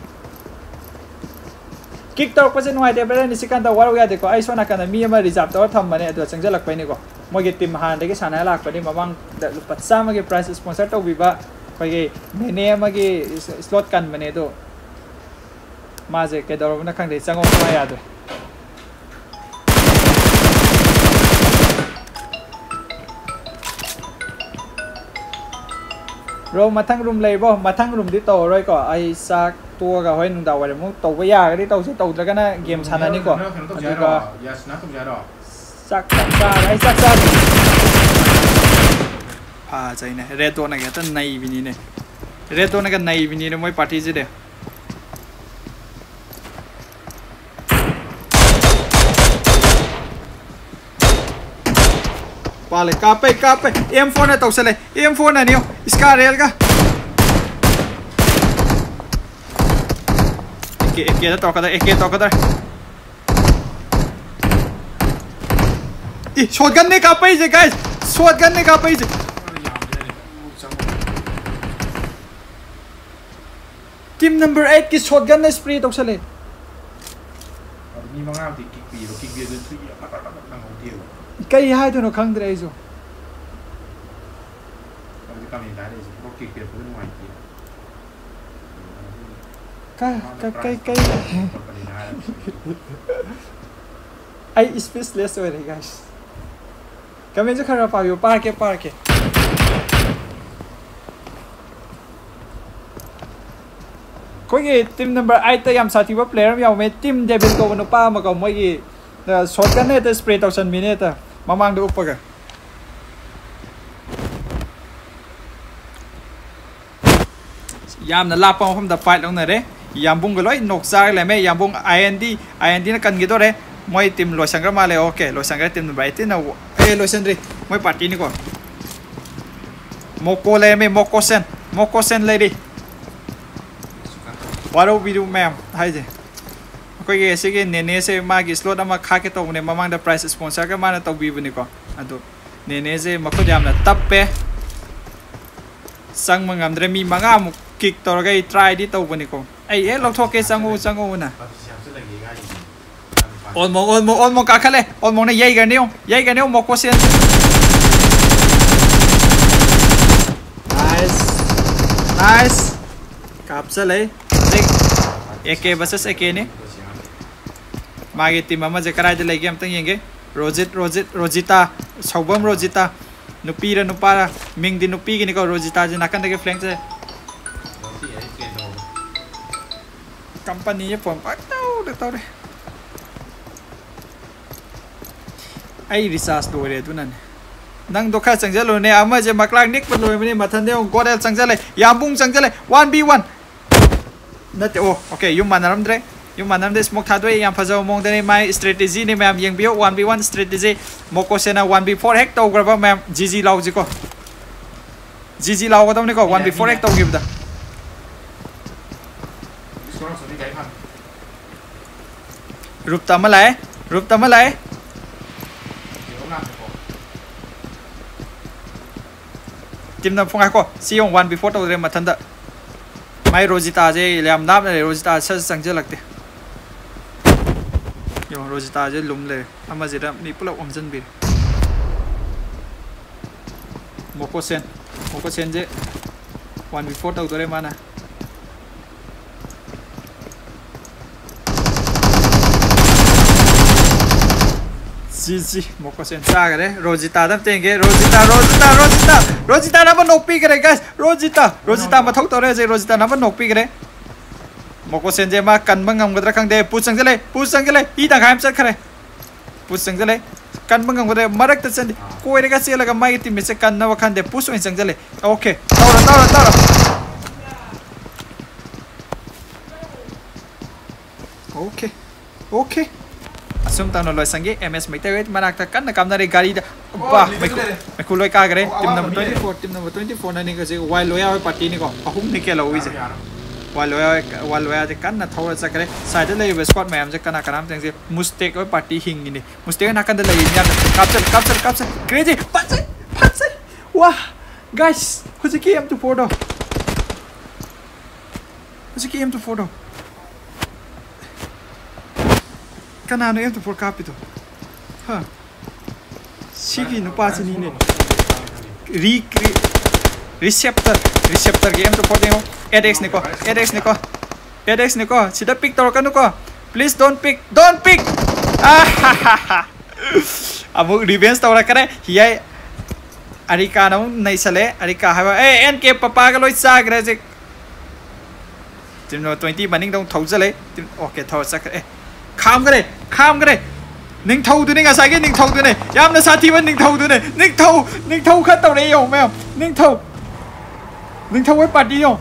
ꯅꯨꯡꯉꯥꯏꯇꯦ ꯕ꯭ꯔꯗꯔ ꯅꯤꯁꯤꯀꯥꯟꯇ ꯋꯥꯔꯧ ꯌꯥꯗꯦꯀꯣ ꯑꯩ ꯁꯣꯝ ꯅꯥꯀꯟꯗ ꯃꯤ ꯑꯃ ꯔꯤꯖꯥꯞ ꯇꯧꯔ ꯊꯝꯕꯅꯦ ꯑꯗꯨꯒ ꯆꯪꯁꯤꯜꯂꯛꯄꯩꯅꯤꯀꯣ ꯃꯣꯏꯒꯤ ꯇꯤꯝ ꯍꯥꯟꯅꯗꯒꯤ ꯁꯥꯟꯅꯔ ꯂꯥꯛꯄꯅꯤ ꯃꯃꯥꯡꯗ ꯂꯨꯄा ꯆꯥꯝꯃꯒꯤ ꯄ꯭ꯔꯥꯏꯁ ꯁ꯭ꯄꯣꯟꯁꯔ ꯇꯧꯕꯤꯕ ꯑꯩꯈꯣꯏꯒꯤ ꯅꯦꯅꯦ ꯑꯃꯒꯤ ꯁ꯭ꯂꯣꯠ ꯀꯟꯕꯅꯦ ꯑꯗꯣ ꯃꯥꯁꯦ ꯀꯩꯗꯧꯔꯕꯅꯣ ꯈꯪꯗꯦ ꯆꯪꯉꯣ ꯁꯨꯡꯌꯥ ꯌꯥꯗ꯭ꯔꯦ ꯔꯣ ꯃꯊꯪ ꯔꯨꯝ ꯂꯩꯕꯣ ꯃꯊꯪ ꯔꯨꯝꯗꯤ ꯇꯧꯔꯔꯣꯏꯀꯣ ꯑꯩ ꯆꯥꯛ ꯇꯣꯛꯑꯒ ꯍꯣꯔꯦꯟ ꯅꯨꯡꯗꯥꯡ ꯋꯥꯏꯔꯝ ꯑꯃꯨꯛ ꯇꯧꯕ ꯌꯥꯔꯒꯗꯤ ꯇꯧꯁꯤ ꯇꯧꯗ꯭ꯔꯒꯅ ꯒꯦꯝ ꯁꯥꯟꯅꯅꯤꯀꯣ
ꯑꯗꯨꯒ ꯌꯥꯁꯅꯥ ꯇꯧꯖꯥꯔꯣ
ꯆꯥꯛ ꯆꯥꯛ ꯆꯥꯔ ꯑꯩ ꯆꯥꯛ ꯆꯥꯗ꯭ꯔꯤ ꯐꯖꯩꯅꯦ ꯔꯦꯗꯣꯅꯒ ꯍꯦꯛꯇ ꯅꯩꯕꯤꯅꯤꯅꯦ ꯔꯦꯗꯣꯅꯒ ꯅꯩꯕꯤꯅꯤꯅꯦ ꯃꯣꯏ ꯄꯥꯔꯇꯤꯁꯤꯗꯤ ꯄꯥꯜꯂꯦ ꯀꯥꯞꯄꯩ ꯀꯥꯞꯄꯩ ꯑꯦꯝ ꯐꯣꯔꯅ ꯇꯧꯁꯜꯂꯦ ꯑꯦꯝ ꯐꯣꯔꯅꯅꯤꯌꯣ ꯏꯁꯀꯥꯔꯦꯜꯒ etkileyecek o kadar, etkileyecek o kadar. İh, shotgun ne kapayacak guys? Shotgun ne kapayacak? Team number 8 ki shotgun na spray tawag sila eh.
Ni mga di kikbiro, kikbiro dun tuya, matatatak ng hotel.
Kaya hai to no kang dre iso.
Kami kami dare iso, kikbiro
ꯄꯤꯔꯛꯄꯗ ꯅꯨꯡꯉꯥꯏꯇꯦ ꯀꯩ ꯀꯩ ꯀꯩ ꯑꯩ ꯁ꯭ꯄꯤꯁꯂꯦꯁ ꯑꯣꯏꯔꯦ ꯒꯥꯏꯁ ꯀꯃꯦꯟꯁꯨ ꯈꯔ ꯄꯥꯕꯤꯌꯨ ꯄꯥꯔꯛꯀꯦ ꯄꯥꯔꯛꯀꯦ ꯑꯩꯈꯣꯏꯒꯤ team number ꯑꯩꯠꯇ ꯌꯥꯝ ꯁꯥꯊꯤꯕ ꯄ꯭ꯂꯦꯌꯔ ꯑꯃ ꯌꯥꯎꯃꯦ ꯇꯤꯝ ꯗꯦꯕꯤꯜ ꯀꯧꯕ ꯅꯨꯄꯥ ꯑꯃꯒ ꯃꯣꯏꯒꯤ ꯁꯣꯠꯀꯟ ꯍꯦꯛꯇ ꯁ꯭ꯄ꯭ꯔꯦ ꯇꯧꯁꯟꯕꯤꯅꯦ ꯍꯦꯛꯇ ꯃꯃꯥꯡꯗ ꯎꯞꯄꯒ ꯌꯥꯝꯅ ꯂꯥꯞꯄ ꯃꯐꯝꯗ ꯐꯥꯏꯠ ꯂꯧꯅꯔꯦ yambung ga loi nok sar le me yambung ind ind na kan gi dore moi tim lo sangra ma le okay lo sangra tim bai tin na e eh, lo sandri moi party ni ko. Moko le me moko sen moko sen le di
waro video ma'am.
Hai je. Koi ge se ge nene se ma gi slot ama kha ke to ne, mamang da price sponsor ka ma na to bi ni ko. Adu nene se ma ko jam na tap pe. Sang mangam dre, mi manga mu kick to ga try di to ni ko. 誒一路托嘅 sangu sangu na。
On
mo on mo on mo kakale on mo na yai gan niyo yai gan niyo mo ko sen. Nice nice kapsal ay.
एके बसस एके ने
मागे team अमा जे कराय ले game तंग येंगे रोजित रोजित रोजिता सौबम रोजिता नुपीरा नुपारा मिंग दी नुपी गिनी को रोजिता जे नाकन दे फ्लैंक से company với phòng bắt đâu được tao đây. Ai research đuổi để tôi nè. Nang dokha changja lo ne ama je maklang nik pan loi mani mathan de ong godel changja le sang changja le one by one, nat oh, okay yum manaram dre yum manaram de smoke thadwe yam phaja mong de my strategy này, mam yeng bio 1v1 strategy. Moko sena one by four hack to graba mam gg lau ji ko gg lau ko tam ne ko 1v4 hack to gibda
chạy thôi
Rụp tầm mới lẽ Rụp tầm mới lẽ Tim nam phong ako Si yung one before tao rin matanda May Rosita je Liam nap na Rosita sẽ sang je đi. Yo Rosita je lum le Ama je pull up pula om jan bir Moko sen Moko sen je One before tao rin mana 지지 먹고 센사그래 로지타 담땡게 로지타 로지타 로지타 로지타 한번 녹비 그래 가이스 로지타 로지타 한번 턱 떨어야지 로지타 한번 녹비 그래 먹고 센제 막 간방 감거들 강대 부상들래 부상들래 이당 감찰 그래 부상들래 간방 감거들 마락 뜻센데 꼬이래가 쓰여라가 마이 팀에 세 간나와 간대 부수 인상들래 오케이 따라 따라 따라 오케이 오케이 असुम तानो लोय संगे MS मैतेवेट मनाक्ता कन्न कामनारे गाड़ी बा मैकु मैकु लोय कागरे टीम नंबर 24 टीम नंबर 24 नने गजे वाय लोया वे पार्टी ने को अहुम ने के लोई जे वाय लोया वाय लोया जे कन्न थौर चकरे साइड ले वे स्क्वाड मैम जे कना कराम तेंगे मुस्टेक वे पार्टी हिंग ने मुस्टेक ना कंद लई या कापचल कापचल कापचल क्रेजी पचल पचल वाह गाइस खुद की एम टू फ़ोटो खुद की M two photo canadento por capita. Huh. Sigi no pass in it. Recre receptor receptor game to put ho. Edex Nico. Edex Nico. Edex Nico. See the pick to Rokanuko. Please don't pick. Don't pick. Ah ha ha ha. Amu revenge tawra kare. Hiya Arika no nai sale. Arika ha. Eh NK Papagalo is sagrazic. sa. Tim no 20 banning down thau okay thau eh. 캄그래 캄그래 닝터우드네 가사게 닝터우드네 얌나 사티반 닝터우드네 닝터우 닝터우 갔다오래요 매요 닝터우 닝터우에 빠디요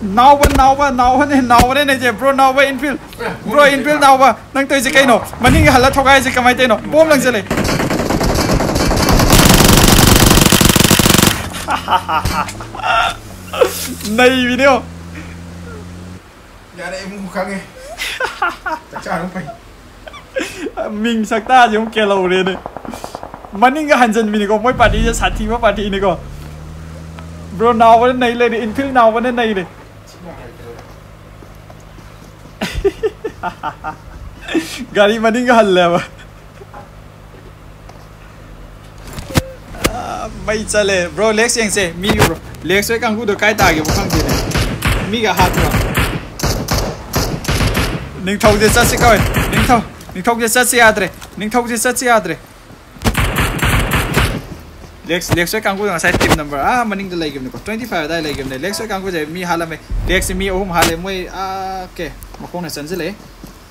나오바 나오바 나오네 나오네 이제 브로 나오바 인필
브로 인필 나오바
낭또 이제 깨노 마닝이 할라 토가 이제 까마이 때노 뽐 랑절래 나이 비디오
야래 이모 강해 짝짱
mình sạc chứ không kè lầu lên đây mà nên cái hành trình mình có mỗi bạn sát thì mỗi bạn đi này có vẫn này lên đi in nào vẫn này đi gari mà nên cái hành là mà mày chale bro lex yang se mi bro lex với căng cú được cái tài kiểu không gì này. Mi cả hạt rồi. Ninh Ninguém tá de sassi coi. Ninguém tá. Ninguém tá de sassi adre. Ninguém tá de sassi adre. Lex Lex sẽ cang cố gắng sai team number. À mà ninh đã lấy game này có 25 đây lấy game này. Lex sẽ cang cố gắng mi hala mày. Lex, mi ôm hala mày. À ok. Mà không này sẵn sẽ lấy.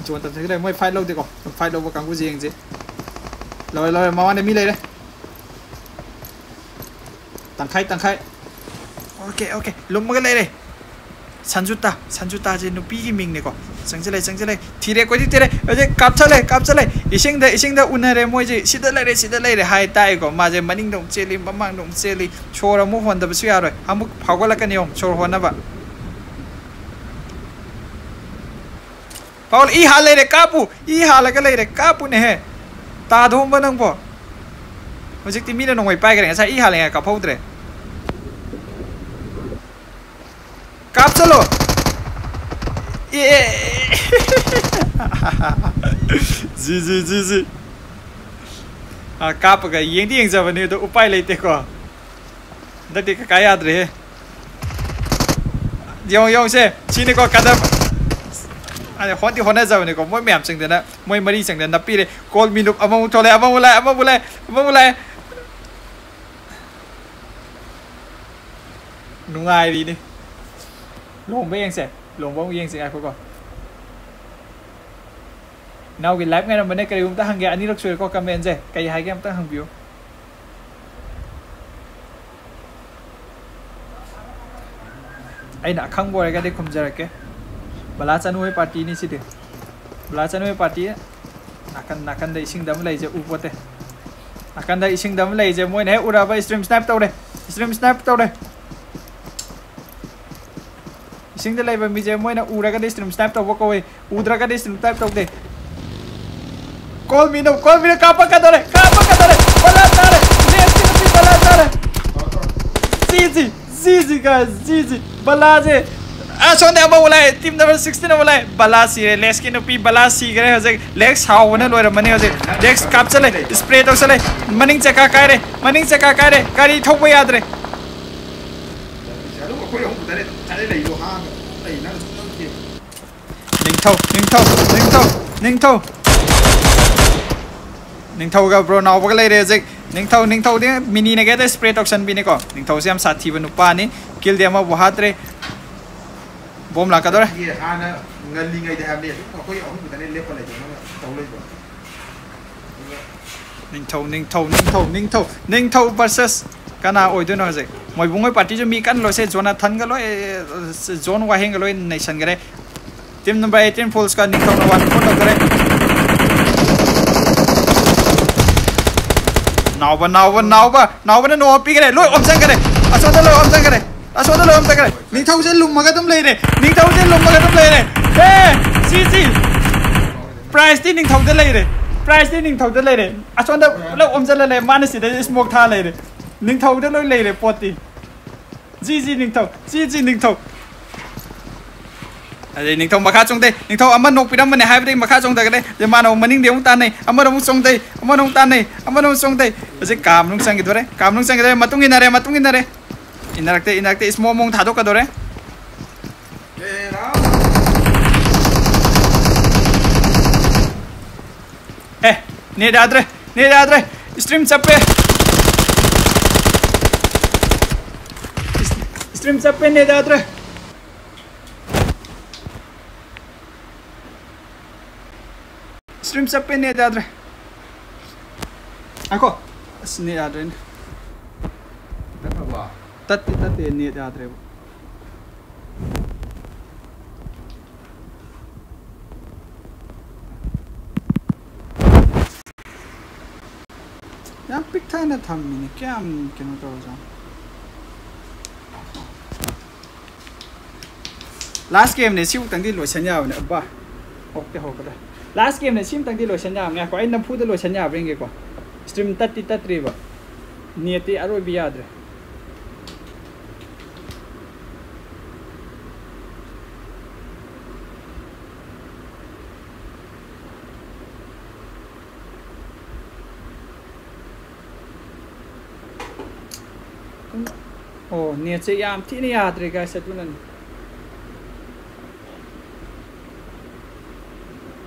Chúng ta thấy này mày fight lâu đi có. Fight lâu và càng cố gắng gì. Rồi rồi mau ăn đây mi lấy đấy. Tăng khai tăng khai. Ok ok. Lúc mà cái này đây. 산주따 산주따 아직 누비기 밍네고 정질래 정질래 뒤래 꼬지 뒤래 어제 갑철래 갑철래 이싱다 이싱다 우나래 뭐지 시들래래 시들래래 하이 따이고 맞아 마닝동 찔리 마망동 찔리 초라 뭐 혼다 버스야로 아무 바고라까니요 초라 혼나봐 바울 이 할래래 까부 이 할래가 레래 까부네 해 따도 한번 한거 어제 띠 미는 놈이 빠이게 해서 이 할래가 까포드래 काट चलो ये जी जी जी जी हाँ कापगा young young जब नहीं तो उपाय लेते को दटे का क्या याद रहे यों यों से चीने को कदम अरे होती होने जब नहीं को मैं मैं संग देना मैं मरी संग देना पीरे कॉल मिनट अब मुझे चले अब मुलाय अब मुलाय अब मुलाय नुआई दी नहीं lộn với anh Yangtze lộn với anh Yangtze ai coi nào, cái live ngay là mình cái chúng ta hàng cái anh ấy rất chơi có comment gì cái gì hai cái chúng ta hàng view ai đã không bỏ cái đấy không giờ cái. Bala chanu ấy party này xí đi bala chanu ấy party akan akan đây sinh đấm lấy giờ upote akan đây sinh đấm lấy giờ mỗi này ura bay stream snap tao đây. Stream snap tao đây. Isingda laiba mi je moina uragadi stream snap tawba kowe udragadi stream type tawde call me no call me no kapa kadore kapa kadore bala tare let's get the bala tare zizi zizi guys zizi bala je asonde aba ulai team number 16 ulai bala si lex ki no pi bala si gre hoje lex hawna loira mani hoje lex Ninh thâu, Ninh thâu, Ninh thâu, Ninh thâu, Ninh thâu gặp jek. 냉토 냉토 de mini ne Ninh thâu, Ninh thâu bi Mini này cái se am sathi ba nupa Ninh thâu xem sát wahat re. Bom la ka dor
ye ana ngali ngai de ham ne ko yo ko ne
Ninh thâu, Ninh thâu, Ninh thâu, Ninh thâu, 냉토 냉토 냉토 냉토 냉토 versus kana oi do no jek. Moi bungoi party jo mi kan lo se jonathan ga lo eh, eh, jon wa heng ga lo nation cái đấy. Team number 18 full squad ni kawan kawan pun tak keren. Now ba now ba now ba now ba na no pi kere loy om sang kere. Aswa da loy om sang kere. Aswa da loy om sang kere. Ni thau jen lum maga tum lay re. Ni thau jen lum maga tum lay re. Hey, si si. Price ti ni thau jen lay re. Price ti ni thau jen lay re. Aswa da loy om jen lay man si da smoke tha lay re. Ni thau jen loy lay re poti. Ji ji ni thau. Ji ji ni thau. अरे निथौ मखा चोंदे निथौ अमन नोक पिरम मने hybrid मखा चोंदा गने जे मानो मनिंग देउ ताने अमर मु चोंदे अमर मु ताने अमर मु चोंदे जे काम नुंग संगी दोरे काम नुंग संगी दोरे मतुंग इनारे मतुंग इनारे इनारते इनारते स्मो मोंग थादो का दोरे ए ने दादरे ने दादरे स्ट्रीम चप्पे स्ट्रीम चप्पे ने दादरे स्ट्रीम सब नज़र आखो। नज़रें तत्ते तत्ते नज़र यहाँ पिट्ठा ना थम मैंने क्या क्यों तो जाऊँ लास्ट गेम ने सिंह तंगी लोशन जाओ ने अब्बा होते हो पता ai nam phu de lo chen ya bring ge ko stream tat ti tat ri ba niati aro bi yad re Oh, niat se yam ti ni yad re guys atunan. Dah tahu. string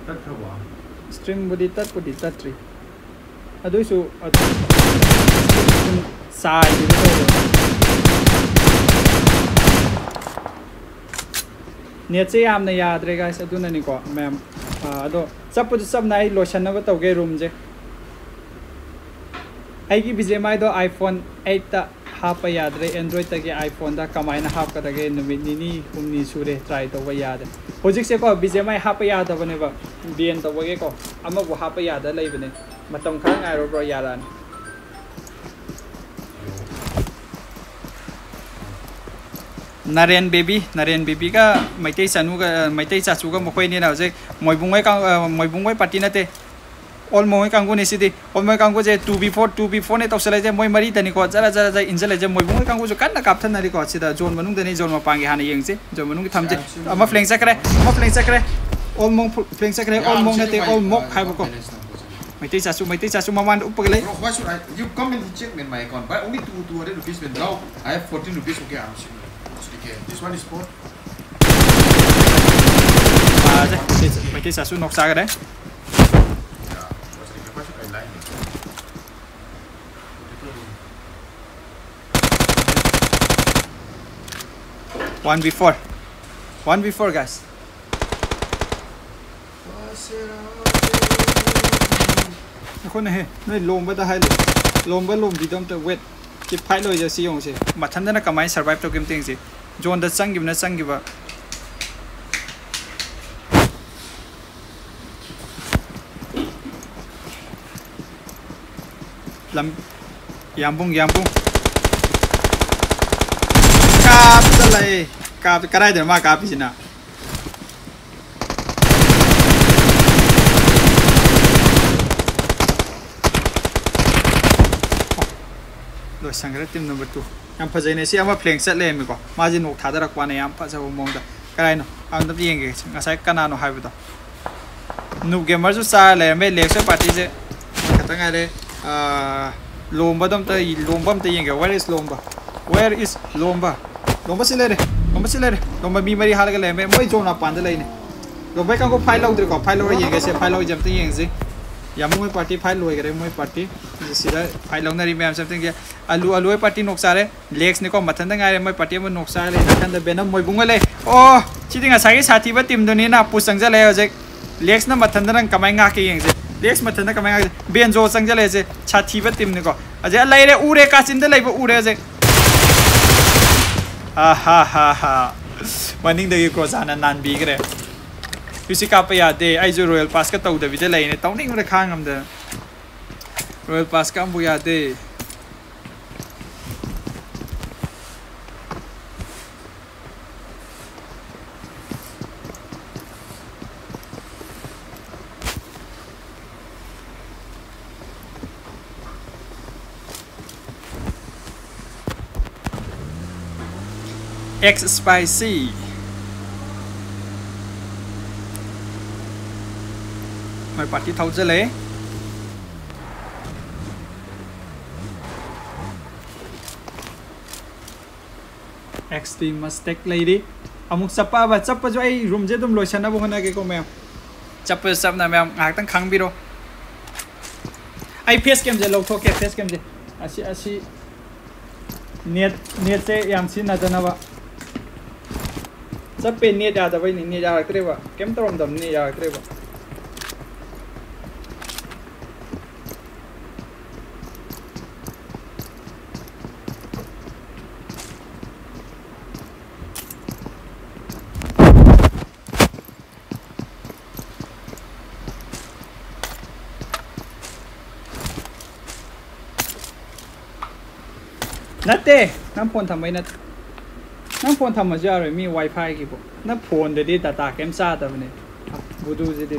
budi tat budi tat tri adu su ꯆꯥꯏꯕꯤꯗ ꯇꯧꯕ ꯅꯦꯠꯁꯦ ꯌꯥꯝꯅ ꯌꯥꯗ꯭ꯔꯦ ꯒꯥꯏꯁ ꯑꯗꯨꯅꯅꯤꯀꯣ ꯃꯌꯥꯝ ꯑꯗꯣ ꯆꯞꯄꯗꯨ ꯆꯞꯅ ꯑꯩ ꯂꯣꯏꯁꯟꯅꯕ ꯇꯧꯒꯦ ꯔꯨꯝꯁꯦ ꯑꯩꯒꯤ B J M ꯑꯥꯏꯗꯣ ꯑꯥꯏꯐꯣꯟ ꯑꯩꯠꯇ ꯍꯥꯞꯄ ꯌꯥꯗ꯭ꯔꯦ ꯑꯦꯟꯗ꯭ꯔꯣꯏꯗꯇꯒꯤ ꯑꯥꯏꯐꯣꯟꯗ ꯀꯃꯥꯏꯅ ꯍꯥꯞꯀꯗꯒꯦ ꯅꯨꯃꯤꯠ ꯅꯤꯅꯤ ꯍꯨꯝꯅꯤ ꯁꯨꯔꯦ ꯇ꯭ꯔꯥꯏ ꯇꯧꯕ ꯌꯥꯗ꯭ꯔꯦ ꯍꯧꯖꯤꯛꯁꯦꯀꯣ ꯕꯤ ꯖꯦ ꯑꯦꯝ ꯑꯥꯏ ꯍꯥꯞꯄ ꯌꯥꯗꯕꯅꯦꯕ ꯕꯦꯟ ꯇꯧꯕꯒꯤꯀꯣ ꯑꯃꯕꯨ ꯍꯥꯞꯄ ꯌꯥꯗ ꯂꯩꯕꯅꯦ ꯃꯇꯝ ꯈꯔ ꯉꯥꯏꯔꯣꯕ꯭ꯔꯣ ꯌꯥꯔꯛꯑꯅꯤ ꯅꯔꯦꯟ ꯕꯦꯕꯤ ꯅꯔꯦꯟ ꯕꯦꯕꯤꯒ ꯃꯩꯇꯩ ꯆꯅꯨꯒ ꯃꯩꯇꯩ ꯆꯥꯆꯨꯒ ꯃꯈꯣꯏꯅꯤꯅ ꯍꯧꯖꯤꯛ ꯃꯣꯏꯕꯨꯡꯉꯣꯏ ꯃꯣꯏꯕꯨꯡꯉꯣꯏ ꯄꯥꯔꯇꯤ ꯅꯠꯇꯦ ओल मोह कंगूनी ओल मोह कंगू जे two B four two B four ने तौसलैसे मई मरी दिखो जरा जरा जै इंजल जे मोह कंगू कन्न काप्थनिको जोन मनुदी जोन मांगे हाँ ये जो मनु थमजे अम फ्लें चक्रे फ्लें चक्रे ओल मोह फ्लें चक्रे ओल मोह नाते ओल मोह है मैते चाचू मैते चाचू मामान उप गले
you come in check man my account but only 2 2 hundred rupees been draw I have 14 rupees okay I am
1v4. 1v4, guys. ꯑꯩꯈꯣꯏꯅ ꯍꯦ ꯅꯣꯏ ꯂꯣꯝꯕꯗ ꯍꯥꯏ ꯂꯣꯝꯕ ꯂꯣꯝꯕꯤꯗꯣ ꯑꯝꯇ ꯋꯦꯠ ꯀꯤ ꯐꯥꯏꯠ ꯂꯣꯏꯖ ꯁꯤ ꯌꯦꯡꯉꯨꯁꯦ ꯃꯊꯟꯗꯅ ꯀꯃꯥꯏꯅ ꯁꯔꯕꯥꯏꯞ ꯇꯧꯒꯦ ꯑꯝꯇ ꯌꯦꯡꯁꯦ ꯖꯣꯟꯗ ꯆꯪꯈꯤꯕꯅ ꯆꯪꯈꯤꯕ ꯂꯝ ꯌꯥꯝꯕꯨꯡ ꯌꯥꯝꯕꯨꯡ dalai kap karai da ma kap sina lo sangre team number 2 yam phajai ne si ama flank chat le mi ko ma ji nok thada rak pa ne yam phaja mong da karai no am da yeng ge ngasai kana no hai ba nu gamer su sa le me le se party je katanga le lomba dom ta lomba ta yenga where is lomba where is lomba lomba si lere lomba si lere lomba mi mari halaga le me moi zona pan da leine lomba kan ko file lau ko file lau yenga se file lau jam ta yeng se ya moi party file loi gare moi party sida file lau na ri mem something ya alu alu party nok sare lex ne ko mathan da ngai moi party mo nok sare na kan da benam moi bunga le oh chidinga sagi sathi ba tim do ni na pusang ja le je lex na mathan da nang kamai nga ke yeng se लेक्स मथन कमाय banjo चंगजले जे छाथीब टीमनिको अजे लैरे उरे काचिंद lab उरे जे हा हा हा हा मनिंगदगी क्रोजाना नानबीग्रे युसी काप यादे आइजो रॉयल पास का तौदबिदे लैने तौनिंग खांगमद रॉयल पास का अम्बु X spicy. Mời party dưa lễ. Extreme mistake lady. Amuk sapa ba chapa jo ai room je dum loisana bu hona ke ko mem. Chapa sap na mem ngak tang khang biro. Ai face cam je log thok ke face cam je. Asi asi net net se yam sin na dana ba. Sampai ni ada apa ini ni ada kerja, kem terom dam ni ada kerja. Nate, nampun tambah nate. ꯅꯪ phone ꯊꯝꯃꯁꯨ ꯌꯥꯔꯣꯏ ꯃꯤ ꯋꯥꯏ ꯐꯥꯏꯒꯤꯕꯨ ꯅꯪ ꯐꯣꯟꯗꯗꯤ data ꯀꯩꯝ ꯆꯥꯗꯕꯅꯦ ꯕꯨꯗꯨꯁꯤꯗꯤ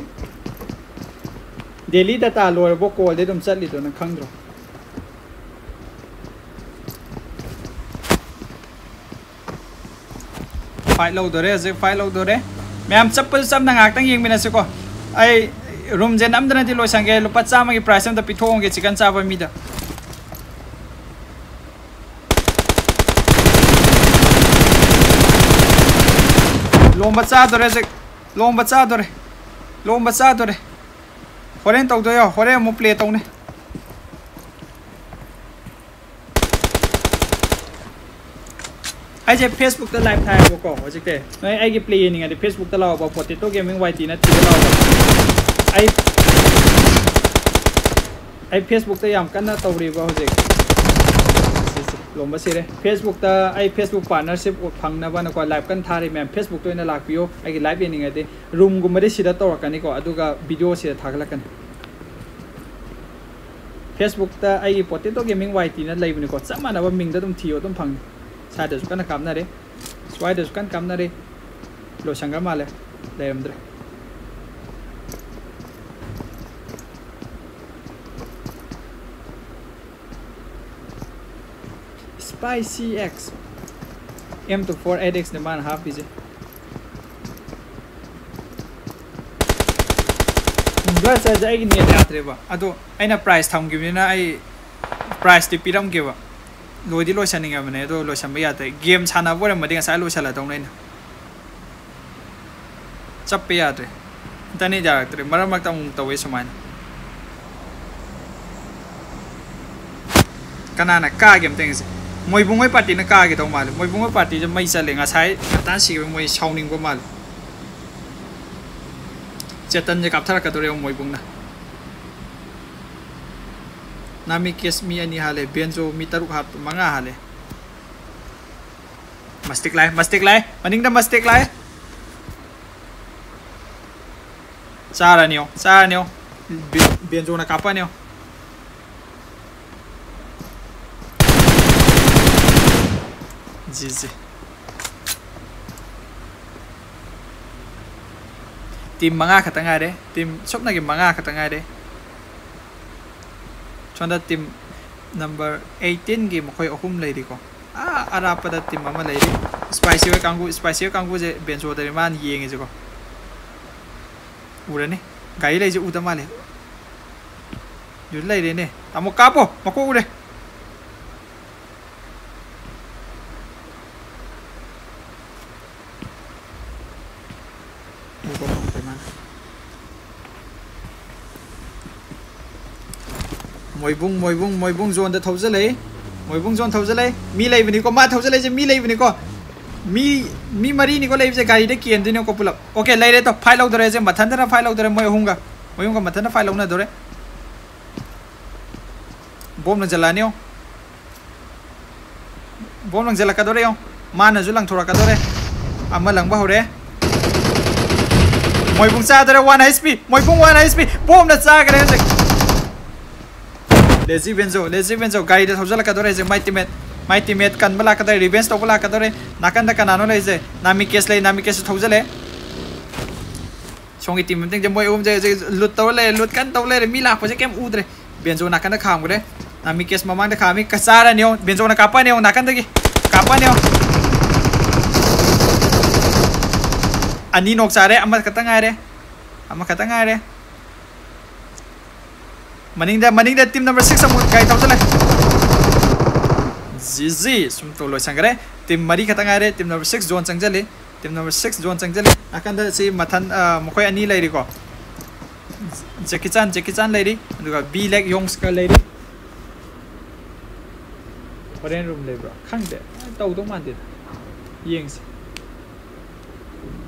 daily data ꯂꯣꯏꯔꯕꯣ ꯀꯣꯜꯗꯤ ꯑꯗꯨꯝ ꯆꯠꯂꯤꯗꯣ ꯅꯪ ꯈꯪꯗ꯭ꯔꯣ ꯐꯥꯏꯠ ꯂꯧꯗꯣꯔꯦ ꯍꯧꯖꯤꯛ ꯐꯥꯏꯠ ꯂꯧꯗꯣꯔꯦ ꯃꯌꯥꯝ ꯆꯠꯄꯁꯨ ꯆꯞꯅ ꯉꯥꯛꯇꯪ ꯌꯦꯡꯃꯤꯟꯅꯁꯤꯀꯣ ꯑꯩ ꯔꯨꯝꯁꯦ ꯅꯝꯗꯅꯗꯤ ꯂꯣꯏꯁꯟꯒꯦ ꯂꯨꯄꯥ ꯆꯥꯝꯃꯒꯤ ꯄ꯭ꯔꯥꯏꯁ ꯑꯝꯇ ꯄꯤꯊꯣꯛꯑꯝꯒꯦ ꯆꯤꯀꯟ ꯆꯥꯕ ꯃꯤꯗ ꯂꯣꯝꯕ ꯆꯥꯗꯣꯔꯦ ꯍꯧꯖꯤꯛ ꯂꯣꯝꯕ ꯆꯥꯗꯣꯔꯦ ꯂꯣꯝꯕ ꯆꯥꯗꯣꯔꯦ ꯍꯣꯔꯦꯟ ꯇꯧꯗꯣꯏꯔꯣ ꯍꯣꯔꯦꯟ ꯑꯃꯨꯛ ꯄ꯭ꯂꯦ ꯇꯧꯅꯦ ꯑꯩꯁꯦ ꯐꯦꯁꯕꯨꯛꯇ ꯂꯥꯏꯚ ꯊꯥꯏꯌꯦꯕꯀꯣ ꯍꯧꯖꯤꯛꯇꯤ ꯅꯣꯏ ꯑꯩꯒꯤ ꯄ꯭ꯂꯦ ꯌꯦꯡꯅꯤꯡꯉꯗꯤ ꯐꯦꯁꯕꯨꯛꯇ ꯂꯥꯛꯑꯣꯕ ꯄꯣꯇꯦꯇꯣ ꯒꯦꯃꯤꯡ ꯋꯥꯏ ꯇꯤ ꯅꯠꯇꯦ ꯂꯥꯛꯑꯣꯕ ꯑꯩ ꯑꯩ ꯐꯦꯁꯕꯨꯛꯇ ꯌꯥꯝ ꯀꯟꯅ ꯇꯧꯔꯤꯕ ꯍꯧꯖꯤꯛ लोम फेसबुक फेसबुक पार्टनरशिप फंगना फंगनबनको लाइव कन थारे मैम फेसबुक तो इना लाखियो आई लाइव येनिंगदे रूम गुमदे सिदा तौरकने को अदुगा video Facebook potato gaming YT ना लाइव को चमनाब मिंग दा तुम थियो तुम फंग साइड सुकन कामना रे स्वाइड सुकन कामना लेमद्रे ꯃꯥꯜꯂꯦ ꯂꯩꯔꯝꯗ꯭ꯔꯦ Spicy X M24 8X ꯅꯦ ꯃꯥꯅ ꯍꯥꯞꯄꯤꯁꯦ ꯕ꯭ꯂꯁꯔꯁꯦ ꯑꯩꯒꯤ ꯅꯦꯠ ꯌꯥꯗ꯭ꯔꯦꯕ ꯑꯗꯣ ꯑꯩꯅ ꯄ꯭ꯔꯥꯏꯁ ꯊꯝꯈꯤꯕꯅꯤꯅ ꯑꯩ ꯄ꯭ꯔꯥꯏꯁꯇꯤ ꯄꯤꯔꯝꯒꯦꯕ ꯂꯣꯏꯗꯤ ꯂꯣꯏꯁꯟꯅꯤꯡꯉꯕꯅꯦ ꯑꯗꯣ ꯂꯣꯏꯁꯟꯕ ꯌꯥꯗ꯭ꯔꯦ ꯒꯦꯝ ꯁꯥꯟꯅꯕ ꯑꯣꯏꯔꯝꯃꯗꯤ ꯉꯁꯥꯏ ꯂꯣꯏꯁꯜꯂꯗꯧꯅꯦ ꯑꯩꯅ ꯆꯞꯄ ꯌꯥꯗ꯭ꯔꯦ ꯏꯟꯇꯔꯅꯦꯠ ꯌꯥꯔꯛꯇ꯭ꯔꯦ ꯃꯔꯛ ꯃꯔꯛꯇ ꯑꯃꯨꯛ ꯇꯧꯋꯦ ꯁꯨꯃꯥꯏꯅ ꯀꯅꯥꯅ ꯀꯥꯒꯦ ꯑꯝꯇ ꯌꯦꯡꯁꯦ मोई बुंगोई पार्टी ने कागे तो माले मोई बुंगोई पार्टी जो मई चले ngasai atan si be moi sauning bo mal chetan je kapthara ka tore moi bungna nami kes mi anh ani hale benjo mi taruk à hap mastic lại mastik lai mastik lai maning da mastik lai sara niyo sara niyo benjo na anh niyo gì gì tim manga khát ngay đấy tim shop này cái manga khát ngay đấy cho nên tim number 18 game, mà khơi ở hôm lấy đi con à ara pada tim mama lấy đi spicy với kangu spicy với kangu sẽ biến số man gì nghe chứ con ura này gai lấy chứ uta mà lấy lấy đấy nè tao một capo mà cô ura vung mồi vung mồi vung dồn đã thấu ra lấy mồi vung dồn thấu ra lấy mi lấy bên này có ma thấu ra lấy mi lấy bên này có. Mi mi mari này có lấy cái gari để kiện thì nó có pull up ok lấy đấy to file lâu rồi chứ mà thân thân file lâu rồi mồi hung cả. Mồi hung cả mà thân file lâu nữa rồi bom nó jalani không bom nó chở lại cả rồi không? Ma nó jalaka thua cả rồi, à mà lằng bao đấy. Moibung sa dere 1 HP. Moibung 1 HP. Boom na sa ka rin. ꯂꯦꯖꯤ ꯕꯦꯟꯖꯣ ꯂꯦꯖꯤ ꯕꯦꯟꯖꯣ ꯒꯥꯔꯤꯗ ꯊꯧꯖꯜꯂꯛꯀꯗꯣꯔꯦ ꯍꯧꯖꯤꯛ ꯃꯥꯏ ꯇꯤꯃꯦꯠ ꯃꯥꯏ ꯇꯤꯃꯦꯠ ꯀꯟꯕ ꯂꯥꯛꯀꯗꯣꯔꯦ ꯔꯤꯚꯦꯟꯁ ꯇꯧꯕ ꯂꯥꯛꯀꯗꯣꯔꯦ ꯅꯥꯀꯟꯗ ꯀꯅꯥꯅꯣ ꯂꯩꯔꯤꯁꯦ ꯅꯥꯃꯤ ꯀꯦꯁ ꯂꯩ ꯅꯥꯃꯤ ꯀꯦꯁꯁꯨ ꯊꯧꯖꯜꯂꯦ ꯁꯣꯝꯒꯤ ꯇꯤꯝ ꯑꯃꯇꯪꯁꯦ ꯃꯣꯏ ꯑꯍꯨꯝꯁꯦ ꯍꯧꯖꯤꯛ ꯂꯨꯠ ꯇꯧꯔ ꯂꯩꯔꯦ ꯂꯨꯠ ꯀꯟꯅ ꯇꯧꯔ ꯂꯩꯔꯦ ꯃꯤ ꯂꯥꯛꯄꯁꯦ ꯀꯩꯝ ꯎꯗ꯭ꯔꯦ ꯕꯦꯟꯖꯣ ꯅꯥꯀꯟꯗ ꯈꯥꯝꯈ꯭ꯔꯦ ꯅꯥꯃꯤ ꯀꯦꯁ ꯃꯃꯥꯡꯗ ꯈꯥꯝꯃꯤ ꯆꯥꯔꯅꯤꯌꯣ ꯕꯦꯟꯖꯣꯅ ꯀꯥꯞꯄꯅꯤꯌꯣ ꯅꯥꯀꯟꯗꯒꯤ mình đây mình Maningda team number 6 ang kay tao tala. GG. Sumto loy sangare. Team Mari kata ngare team number 6 zone sang jale. Team number 6 zone sang jale. Akan da si mathan mukhoy ani lai ko. Jackie Chan, Jackie Chan lady. Aduga B leg yong Yongs ka lady. Foreign room lay bro. Khang de. Tao do man de. Yengs.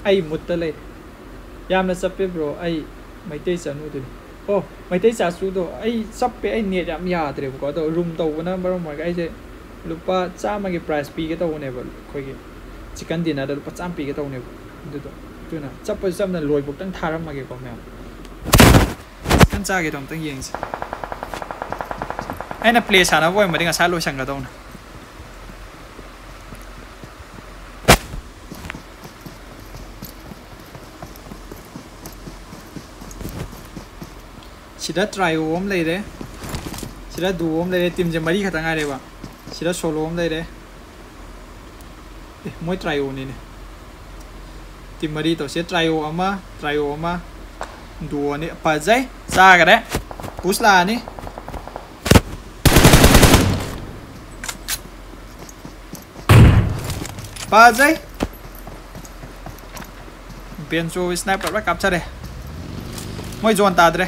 Ai mutta lay. Yamna sape bro. Ai maitai chanu de. ꯑꯣ ꯃꯩꯇꯩ ꯆꯥꯆꯨꯗꯣ ꯑꯩ ꯆꯞꯄꯦ ꯑꯩ net ꯌꯥꯝ ꯌꯥꯗ꯭ꯔꯦꯕꯀꯣ ꯑꯗꯣ room ꯇꯧꯕꯅ ꯃꯔꯝ ꯑꯣꯏꯔꯒ ꯑꯩꯁꯦ ꯂꯨꯄꯥ ꯆꯥꯝꯃꯒꯤ price ꯄꯤꯒꯦ ꯇꯧꯕꯅꯦꯕ ꯑꯩꯈꯣꯏꯒꯤ ꯆꯤꯛꯀꯟ ꯗꯤꯅꯔꯗ ꯂꯨꯄꯥ ꯆꯥꯝꯃ ꯄꯤꯒꯦ ꯇꯧꯕꯅꯦꯕ ꯑꯗꯨꯗꯣ ꯑꯗꯨꯅ ꯆꯞꯄꯁꯨ ꯆꯞꯅ ꯂꯣꯏꯕꯧꯇꯪ ꯊꯥꯔꯝꯃꯒꯦꯀꯣ ꯃꯌꯥꯝ ꯆꯤꯛꯀꯟ ꯆꯥꯒꯦꯗꯣ ꯑꯝꯇꯪ ꯌꯦꯡꯁꯤ ꯑꯩꯅ ꯄ꯭ꯂꯦ ꯁꯥꯟꯅꯕ ꯑꯣꯏꯔꯃꯗꯤ ꯉꯁꯥꯏ ꯂꯣꯏꯁꯟꯒꯗꯧꯅꯦ sida try om le re ôm đây đấy, tìm re team je mari khata ngai re ba. Sida solo om le re eh moi ôm này ni ne. Team mari to se try o ama try o ama du ne pa jai sa ga re push la này, pa jai. Biến chỗ sniper bắt cặp ra đây mới dồn ta đây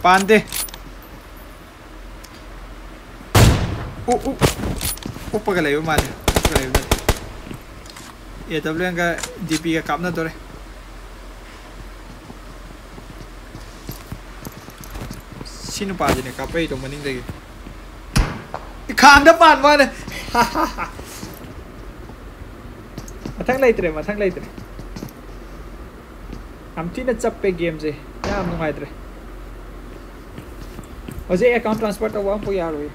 Pande. Oh, oh. Opa ka laiba mali. Opa ka laiba. AWM ka DP ka kap na to re. Sino pa din ka pay to maning dagi. Khang da pan wa ne. Mathang laitre mathang laitre. Am tina chappe game se. Yam nungai tre. Jose, account transfer tá bom, apoiar o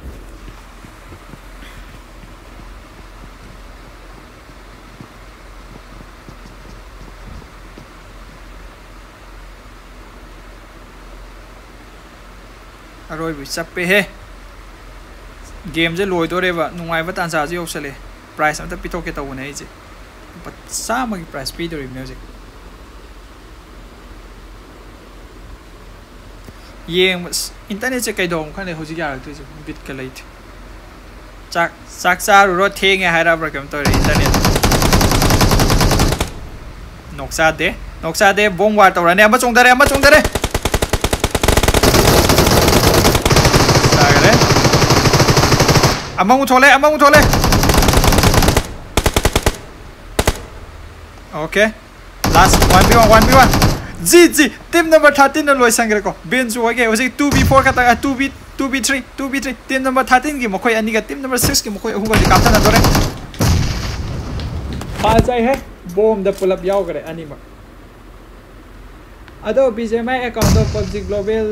ꯑꯔꯣꯏꯕ ꯆꯞꯄꯦꯍꯦ ꯒꯦꯝꯁꯦ ꯂꯣꯏꯗꯣꯔꯦꯕ ꯅꯨꯡꯉꯥꯏꯕ ꯇꯥꯟꯖꯥꯁꯦ ꯌꯧꯁꯜꯂꯦ price ꯑꯝꯇ ꯄꯤꯊꯣꯛꯀꯦ ꯇꯧꯕꯅꯦ ꯑꯩꯁꯦ ꯂꯨꯄꯥ ꯆꯥꯝꯃꯒꯤ price ꯄꯤꯗꯣꯔꯤꯕꯅꯦ ꯍꯧꯖꯤꯛ yên internet che kai dom khane hoji ya tu bit ka late chak chak sa ru ro theng ha ra bra kam tôi internet. Noksa de noksa de, bong war to ra ne, ama chung dare ama chung dare sagare ama u thole ama u thole okay last 1v1 one đi one. G G team number thirteen लोसंग्रेको बेन्जु होगे हजिक two B four खतंग two B two B three two B three team number thirteen की मखोई अनिगा team number six की मखोई अहुगा कापना दोरे पाजाई है बोम द पुल अप यावगरे अनिमा अदो बीजेएमआई अकाउंट पबजी ग्लोबल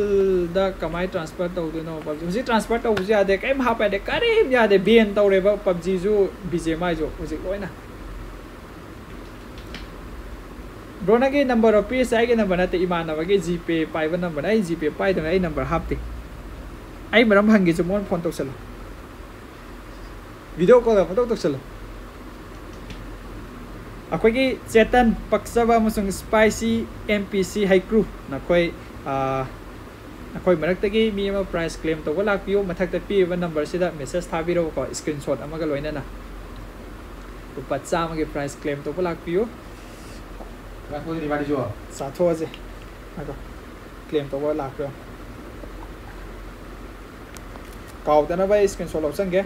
द कमाई ट्रांसफ़र तौदनो पबजी हजिक ट्रांसफ़र तौबजे यादे कैम हापादे करीम यादे बेन तौरेबा पबजी जो बीजेएमआई जो हजिक लोइना ꯕ꯭ꯔꯣꯅꯒꯤ ꯅꯝꯕꯔ ꯄꯤ ꯑꯦꯁ ꯑꯥꯏꯒꯤ ꯅꯝꯕꯔ ꯅꯠꯇꯦ ꯏꯃꯥꯟꯅꯕꯒꯤ ꯖꯤꯄꯦ ꯄꯥꯏꯕ ꯅꯝꯕꯔ ꯑꯩ ꯖꯤꯄꯦ ꯄꯥꯏꯗꯕꯅ ꯑꯩ ꯅꯝꯕꯔ ꯍꯥꯞꯇꯦ ꯑꯩ ꯃꯔꯝ ꯍꯪꯒꯦꯁꯨ ꯃꯉꯣꯟꯗ ꯐꯣꯟ ꯇꯧꯁꯜꯂꯣ ꯚꯤꯗꯤꯑꯣ ꯀꯣꯜꯒ ꯄꯪꯇꯧ ꯇꯧꯁꯜꯂꯣ ꯑꯩꯈꯣꯏꯒꯤ ꯆꯦꯇꯟ ꯄꯛꯆꯕ ꯑꯃꯁꯨꯡ ꯁ꯭ꯄꯥꯏꯁꯤ ꯑꯦꯝ ꯄꯤ ꯁꯤ ꯍꯩꯀ꯭ꯔꯨ ꯅꯈꯣꯏ ꯑꯩꯈꯣꯏ ꯃꯔꯛꯇꯒꯤ ꯃꯤ ꯑꯃ ꯄ꯭ꯔꯥꯏꯁ ꯀ꯭ꯂꯦꯝ ꯇꯧꯕ ꯂꯥꯛꯄꯤꯌꯨ ꯃꯊꯛꯇ ꯄꯤꯔꯤꯕ ꯅꯝꯕꯔꯁꯤꯗ ꯃꯦꯁꯦꯖ ꯊꯥꯕꯤꯔꯛꯎꯀꯣ ꯁ꯭ꯀ꯭ꯔꯤꯟ ꯁꯣꯠ ꯑꯃꯒ ꯂꯣꯏꯅꯅ ꯂꯨꯄꯥ ꯆꯥꯝꯃꯒꯤ ꯄ꯭ꯔꯥꯏꯁ ꯀ꯭ꯂꯦꯝ ꯇꯧꯕ ꯂꯥꯛꯄꯤꯌꯨ
રાખોજી વાડી જુઓ
સાચો હશે આગળ ક્લેમ તો હોય લાગ્યો કાવતાના ભાઈ સ્ક્રીનશોટ ઓપ્શન કે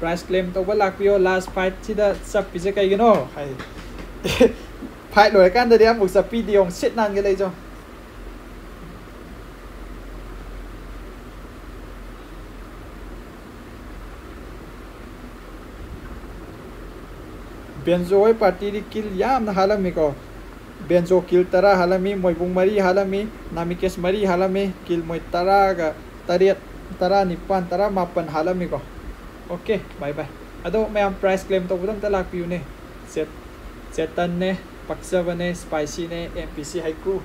પ્રાઇસ ક્લેમ તꯧꯕ લાગપિયો લાસ્ટ ફાઇટસીꯗ ચꯞꯄꯤꯁꯦ ꯀꯩꯒꯤꯅꯣ ꯍꯥꯏ ꯐꯥꯏꯠ ꯂꯣꯏꯔꯀꯥꯟꯗꯗꯤ ꯑꯃꯨꯛ ꯆꯞꯄꯤꯗꯤ ꯌꯦꯡꯉꯣ ꯁꯤꯠ ꯅꯥꯟꯒꯦ ꯂꯩꯖꯣ को बेंजो किल तरा हालमी मोइबुंग मरी हालमी नामिकेस मरी हालमी किल मोइ तरा गा तरेत तरा निपान तरा मापन हालमी को ओके बाय बाय अदो मैं प्राइस क्लेम तो बुदम तलाक पियु ने सेट चेतन ने पक्सबने स्पाइसी ने एमपीसी हाइक्रू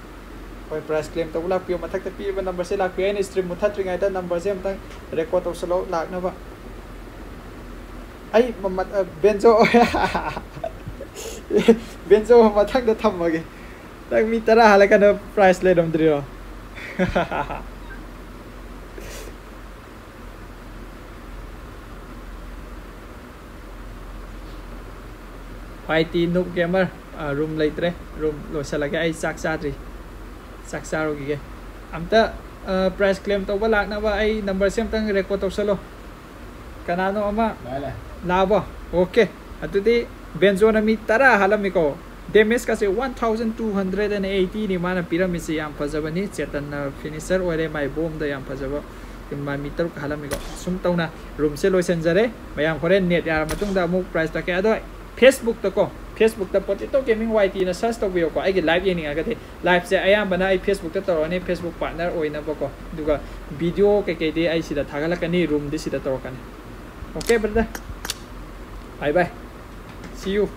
होय प्राइस क्लेम तो लाक मथक पीबा नंबर से लाक पियो स्ट्रीम मुथत्रिंगाय नंबर से हमतंग रेकॉर्ड तौसलो लाकनबा ai mà ờ, benzo. Benzo mà thằng đó thầm mà thằng đang mi tara hala cái nó price lên đồng tiền Hoài tí nụ gamer à room lấy tre room lo sẽ là cái ai sạc sa tri sạc sa rồi kì am ta uh, ờ, price claim tàu ba lạc na ba ai number xem tăng record tàu solo. Kanano ama Dah lah. लाबो okay अदुदी बेंजोनमी तरा हालमिको damage का से 1280 नि माना pyramid से याम फजबनी चेतन फिनिशर ओरे माय बोम द याम फजब मा मीटर हालमिको सुम तौना रूम से लोसन जरे मयाम होरे नेट यार मतुंग दा अमुक प्राइस तके अदो फेसबुक तको फेसबुक ता पोटेटो गेमिंग वाईटी ना सर्च तबियो को आइगे लाइव येनिंग आगते लाइव से अयाम बना आई फेसबुक ता तरोने फेसबुक पार्टनर ओइना बको दुगा वीडियो के के दे आई सिदा थागलकनी रूम दि सिदा तरोकनी okay brother Bye bye. See you.